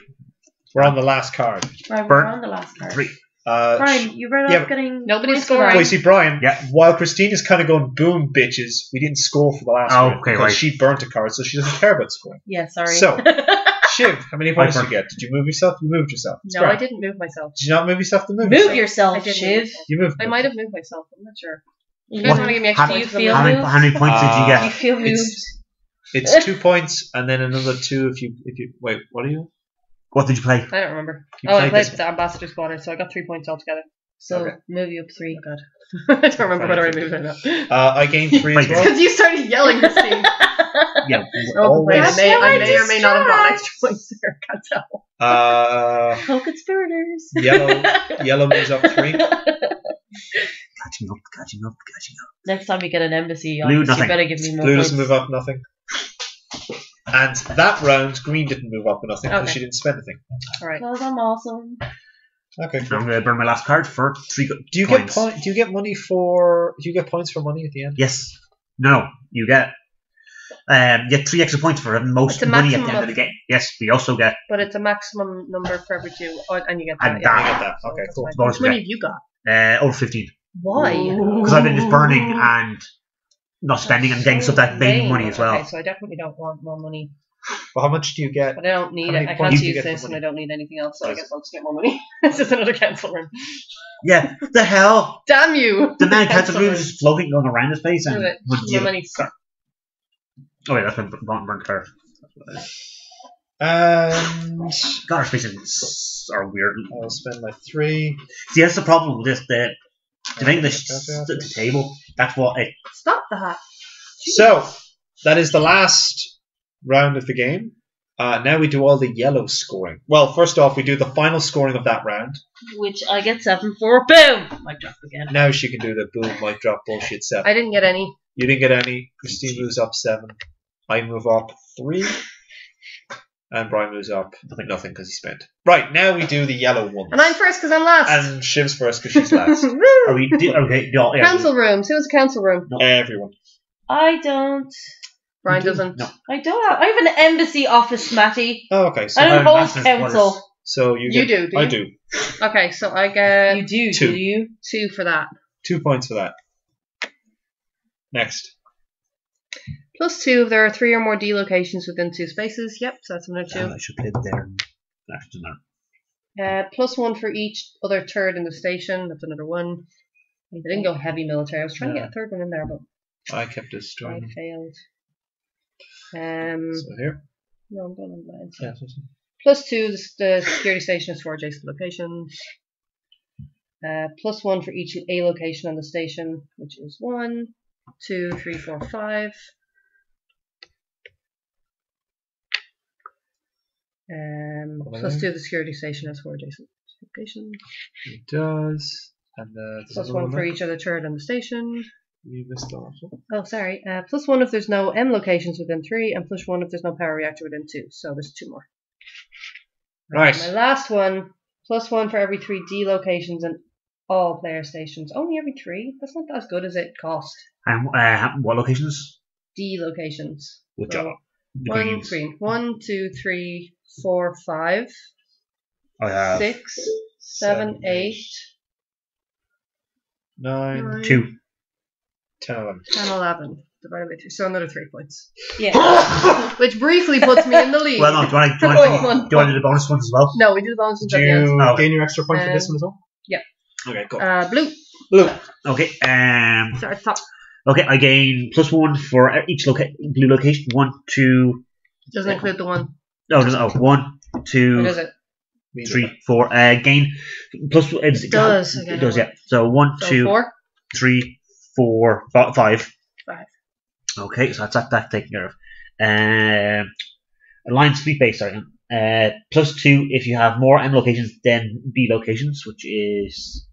We're on the last card. Right, we're Burn. on the last card. three. Uh, Brian, you better yeah, not getting Nobody's points scoring. that. Well, you see, Brian, Yeah. while Christina's kind of going boom, bitches, we didn't score for the last Oh, one okay, because right. she burnt a card, so she doesn't care about scoring. Yeah, sorry. So, [LAUGHS] Shiv, how many points did you get? Did you move yourself? You moved yourself. It's No, grand. I didn't move myself. Did you not move yourself to move? Move yourself? I yourself, did Shiv. move You moved. I might have moved myself. I'm not sure. You You guys want to give me How- extra do you feel How many, how many points did you Uh, Do you get? feel moved? It's, it's two [LAUGHS] points, and then another two if you if you wait. What are you? What did you play? I don't remember. You oh, I played played this the ambassador squadron, so I got three points altogether. So Okay. move you up three. God. [LAUGHS] I don't remember what I moved or not. Uh, I gained three [LAUGHS] as well. Because you started yelling, Christine. [LAUGHS] Yeah. Oh, wait, I may, I may or may not have gotten my extra points there. Can't tell. Uh, Co-conspirators. yellow, yellow moves up three. Catching up, catching up, catching up. Next time we get an embassy Blue, nothing. you better give me more Blue points. doesn't move up nothing. And that round, green didn't move up nothing because Okay. she didn't spend anything. All right. Because I'm awesome. Okay. I'm going to burn my last card for three Do you points. get point? Do you get money for? Do you get points for money at the end? Yes. No, no. You get um, you get three extra points for having most money at the end of the game. Yes, we also get But it's a maximum number for every two, oh, and you get that. And yeah. That. get that. Okay, That's cool. fine. Bonus How many have you got? uh, over 15. Why? Because I've been just burning and not spending and getting stuff that made money as well. Okay, so I definitely don't want more money. Well, how much do you get? But I don't need it. I can't use this, and? I don't need anything else, so I Yes. guess I'll just get more money. [LAUGHS] this is another council room. Yeah, the hell? Damn you! The man cancer Cancel room room. is just floating going around his face and Do it. would More you- money. Oh wait, that's been burnt, burnt card. And God, our spaces are weird. I'll spend my three. See, that's the problem with this. The the thing the, the, the table. That's what it. Stop that. So that is the last round of the game. Uh, now we do all the yellow scoring. Well, first off, we do the final scoring of that round. Which I get seven for. Boom! Mic drop again. Now she can do the boom, mic drop bullshit seven. I didn't get any. You didn't get any. Christine moves up seven. I move up three. And Brian moves up nothing nothing because he spent. Right, now we do the yellow ones. And I'm first because I'm last. And Shiv's first because she's last. Are we? Do, okay, yeah, yeah, council rooms. Who has a council room? Everyone. I don't. Brian do- doesn't. no. I don't have. I have an embassy office, Matty. Oh, okay. So, I don't have hold master's council. quarters. so you, You get, do, do I you? do. Okay, so I get You do, Two. do you? two for that. Two points for that. Next. Plus two if there are three or more D locations within two spaces. Yep, so that's another two. Oh, I should play there. Actually, no. Uh, plus one for each other turret in the station. That's another one. I didn't go heavy military. I was trying to get a third one in there, but I kept this I failed. Um, So here. no, I'm going on blind. Yeah, so- so- Plus two, the, the security station is for adjacent locations. Uh, plus one for each A location on the station, which is one, two, three, four, five. Um, Over plus there. two, the security station is for adjacent locations. It does. And uh, there's Plus one for each other turret on the station. We missed that one. Oh, sorry. Uh, plus one if there's no M locations within three, and plus one if there's no power reactor within two. So there's two more. Right. My last one, plus one for every three D locations and all player stations. Only every three? That's not as good as it cost. And uh, what locations? D locations. Which So, are the one, greens. green. One, two, three, four, five, I have six, seven, eight, Nine, nine, two. 10, 11. 10, 11. Divided by three. So another three points. Yeah. [LAUGHS] Which briefly puts me in the lead. Well, no, do you want to do, you [LAUGHS] One, want to, do, you want to do the bonus ones as well? No, we do the bonuses Do at the end. you Oh. gain your extra point for this Um, one as well? yeah. Okay, cool. Uh, blue. Blue. Okay. Um. Sorry, top. Okay, I gain plus one for each loca- blue location. One, two. Doesn't include the one. No, doesn't. Oh, one, Or two, does it? Means three, four. Uh, gain plus. It's, It does, It okay, does. Yeah. So one, So two, four. three, four, fi- five. Five. Okay, so that's that, that taken care of. Um, Alliance Fleet Base, sorry. Uh, plus two if you have more M locations than B locations, which is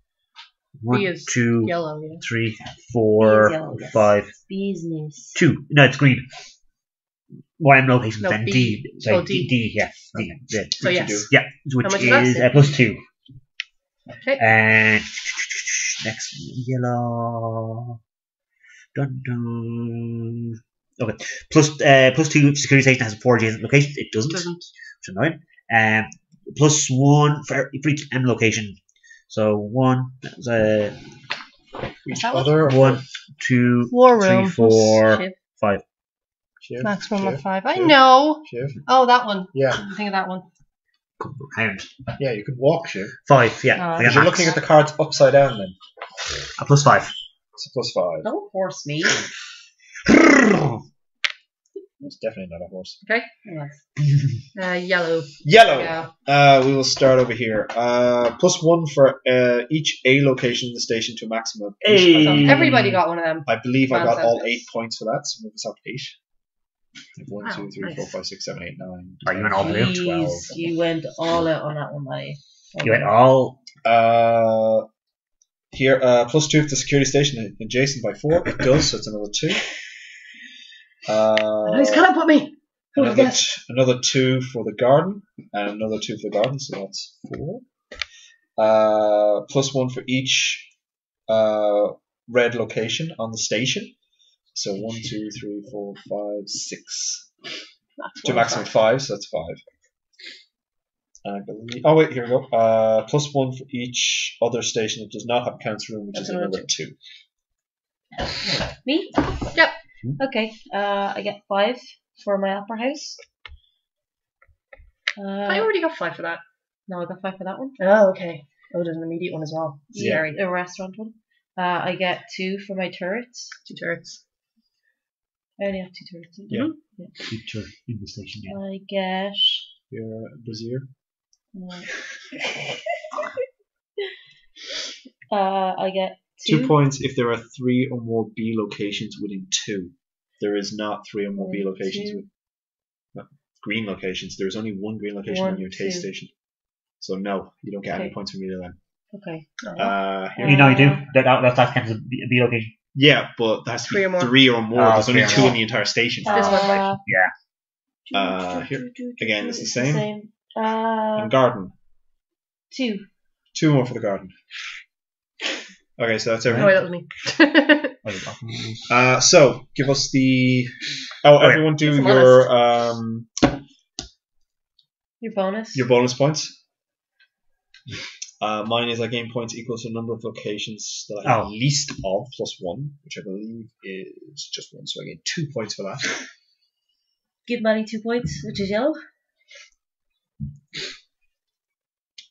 one, B is two, Yellow, yeah. three, four, B is yellow, yes. five, Business. two. No, it's green. More M locations No, than B. D. Sorry, Oh, D. D. D. Yeah, D. yeah. So Which yes. Yeah, which is that, is uh, plus two. Okay. And next yellow. Dun dun. Okay. Plus uh, plus two security station has four adjacent locations. It doesn't, Doesn't. which is annoying. Um, plus one for, for each M location. So one, uh, each That one? other. one, two, War three, room. four, Shiv. five. Shiv, Maximum Shiv, of five. I Shiv, know. Shiv. Oh, that one. Yeah, I think of that one. Round. yeah, you could walk, Shiv. Five. Yeah. Oh, I Because got you're max. looking at the cards upside down then. a plus five. It's a plus five. Don't force me. [LAUGHS] It's definitely not a horse. Yes. [LAUGHS] Uh, yellow. Yellow. Yeah. Uh, we will start over here. Uh, plus one for uh, each A location in the station to a maximum. of eight. Hey. So everybody got one of them. I believe I got all Fantastic. eight points for that, so move us up to eight. One, Wow, two, three, nice. four, five, six, seven, eight, nine. Are you in all blue? Jeez, Twelve. you went all out on that one, buddy. You went all. Uh, here, uh, plus two if the security station adjacent by four. It does, so it's another two. Uh, He's gonna put me. Who would another, guess? t- another two for the garden, and another two for the garden, so that's four. Uh, plus one for each uh, red location on the station. So one, two, three, four, five, six. To maximum five, so that's five. And I believe. Oh wait, here we go. Uh, plus one for each other station that does not have a council room, which That's is another another two. Me? Yep. Okay. Uh, I get five for my upper house. I Uh, already got five for that. no, I got five for that one. Oh, okay. Oh, there's an immediate one as well. Yeah. Scary. The restaurant one. Uh, I get two for my turrets. Two turrets. I only have two turrets. Yeah. Feature in the station. Yeah. I get. Your brazier. Uh, [LAUGHS] uh, I get Two two. points if there are three or more B locations within two. There is not three or more B locations with no, green locations. There is only one green location One, on your taste two. station. So no, you don't get any points from either of them. Okay. Uh, here. You know you do. Uh, That, that, that, that counts as a B, a B location. Yeah, but that's Three or more. three or more. Oh, There's only two more. in the entire station. This one's like- Uh, Yeah. Uh, here. Again, it's the same. Uh, And garden. two. Two more for the garden. Okay, so that's Oh, wait, that was me. [LAUGHS] Uh, so give us the. Oh, Okay. everyone do Some your um Your bonus. your bonus points. Uh, mine is I gain points equal to the number of locations that I have Oh. least of plus one, which I believe is just one. So I gain two points for that. Give Manny two points, which is yellow.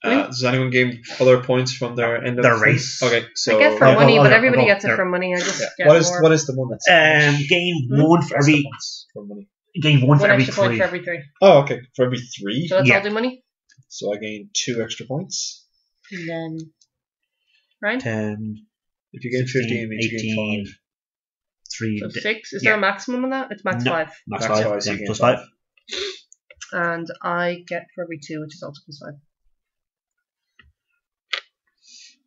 Uh, does anyone gain other points from their end of Their thing? race. Okay, so I get for I'll money, I'll but go- everybody gets it There. for money. I just yeah. get what is more. what is the one that's Um, gain Hmm? one for every points for money? gain one one for every extra point three. for every three. Oh, okay, for every three. So let's Yeah. all do money, So I gain two extra points. And then right? 10, If you gain 16, fifteen, it means you 18, gain five. 3, So six. Is yeah. there a maximum on that? It's max No. five. max Max 5, five, so yeah, plus five. 5. And I get for every two, which is also plus five.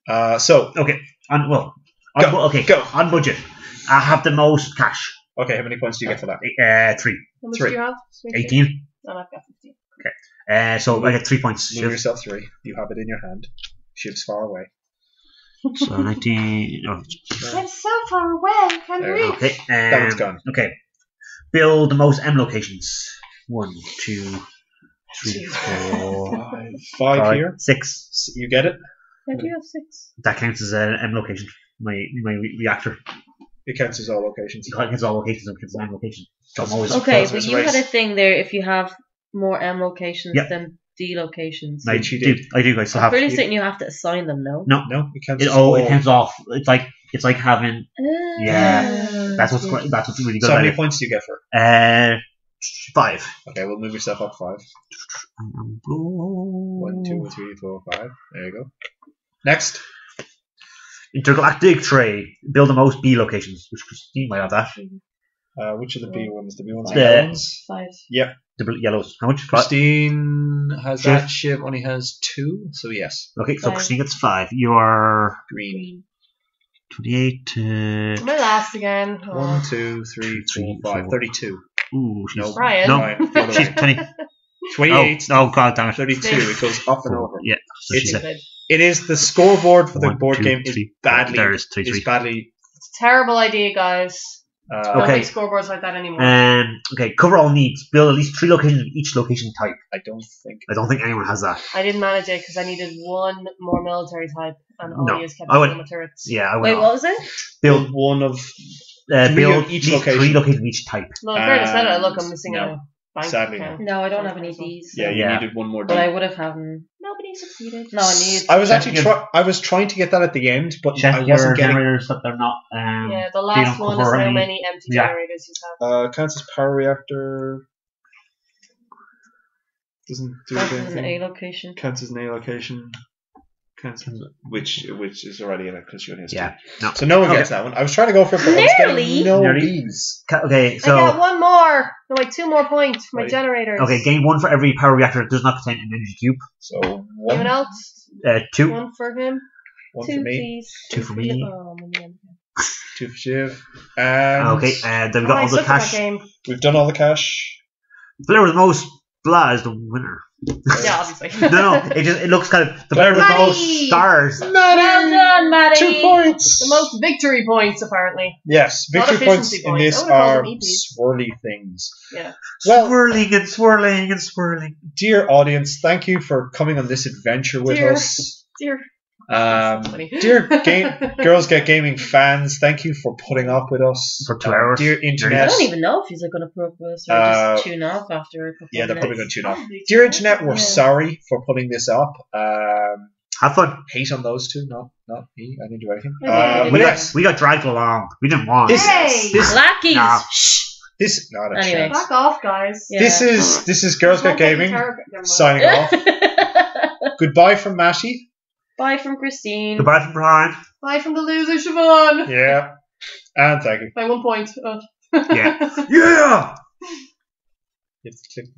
Uh, so Okay, on, well, Go, bu- okay, go. on budget. I have the most cash. okay, how many points do you get for that? Uh, 3. How much Three. do you have? 18. And I've got fifteen. Uh, so I get 3 points. Move yourself three. You have it in your hand. Shiv's far away. So [LAUGHS] 19. Oh, I'm so far away. Can There you we reach? okay, That one's um, gone. Okay. Build the most M locations. One, two, three, four, [LAUGHS] Five, five five, here. six. S- You get it. I do have six. That counts as an M location. My my re- reactor. It counts as all locations. It counts all locations. It counts as an M location. So I'm always. okay, That's but what's you race. had a thing there. If you have more M locations Yep. than D locations, I Which you do. I do. I still I'm have. pretty certain you have to assign them. No. No, it counts. as oh, all. it counts off. It's like it's like having. Yeah, Ah, That's what's okay. quite, that's what's really good So how about many it. points do you get for? Uh, five. Okay, we'll move yourself up five. One, two, three, four, five. There you go. Next. Intergalactic trade. Build the most B locations. Which Christine might have that. Uh, which are the B ones? The B ones. Five. are Yeah. the ones. Five. The bl- yellows. How much? Five. Christine has Shiv. that. Shiv only has two. So yes, Okay, so Five. Christine gets five. You are green. Green. 28. Uh, Am last again? Oh. One, two, three, Three, four, five. four. Other ooh, she's. No. Brian. No, Brian, the other she's 20. Oh, 28, oh, god damn it. 32. It goes up and over. Yeah, so It's- said. Stupid. It is the scoreboard for the One, board two, game is badly There is three, is three. badly. It's a terrible idea, guys. Uh, Don't Okay. make scoreboards like that anymore. Um, okay, cover all needs. Build at least three locations of each location type. I don't think. I don't think anyone has that. I didn't manage it because I needed one more military type, and all No, you kept I would- doing the turrets. Yeah, I would. Wait, what was it? build one of uh, build each at least location. three locations of each type. Well, in fairness, I look, I'm missing no. a bank Sadly, account. No, I don't have any of these. yeah. You Yeah. needed one more. But I would have had. Nobody succeeded. No, I needed. I was actually your- try- I was trying to get that at the end, but Check I wasn't getting. generators that they're not. Um, yeah, the last one is cover how many empty Yeah. generators you have. Uh, counts as power reactor. Doesn't do That's an anything. A location. Counts as an A location. Counts as, which which is already in it because she only has two. Yeah. No. So no one Okay. gets that one. I was trying to go for it, but Nearly. no Nearly. B's. Ca- Okay, I got one more. No, wait, two more points for my Right. generators. okay, gain one for every power reactor that does not contain an energy cube. So Anyone one, else? Uh, two. One for him. one Two, for me, please. Two for me. Oh, man. [LAUGHS] two for Shiv, and Okay, uh, then we Oh, got I all the suck at that cash. game. we've done all the cash. Player with the most blah is the winner. Yeah, obviously. [LAUGHS] No, no, it just it looks kind of the player with the most stars. Maddie! stars. Well done, Maddie. Two points. the most victory points, apparently. Yes, victory points efficiency in this I would've called are swirly things. Yeah. Well- swirling and swirling and swirling. Dear audience, thank you for coming on this adventure with Dear. us. Dear. Um, dear [LAUGHS] game, Girls Get Gaming fans, thank you for putting up with us For two Uh, hours. Dear I internet, don't even know if he's like going to put up with us or Uh, just tune off after a couple yeah, they're probably going to tune up. Dear internet, we're Yeah. sorry for putting this up. Um, Have fun. hate on those two, not not me. I didn't do anything. Okay. Uh, We got, we got dragged along. We didn't want. this Hey! this Lackeys. Nah. Shh. this not a Anyway. chance. Back off, guys. Yeah. This is this is Girls Get Gaming signing [LAUGHS] off. Goodbye from Matty. Bye from Christine. Goodbye from Brian. Bye from the loser, Siobhan. Yeah, and thank you. By one point. Oh. Yeah. [LAUGHS] Yeah. You have to click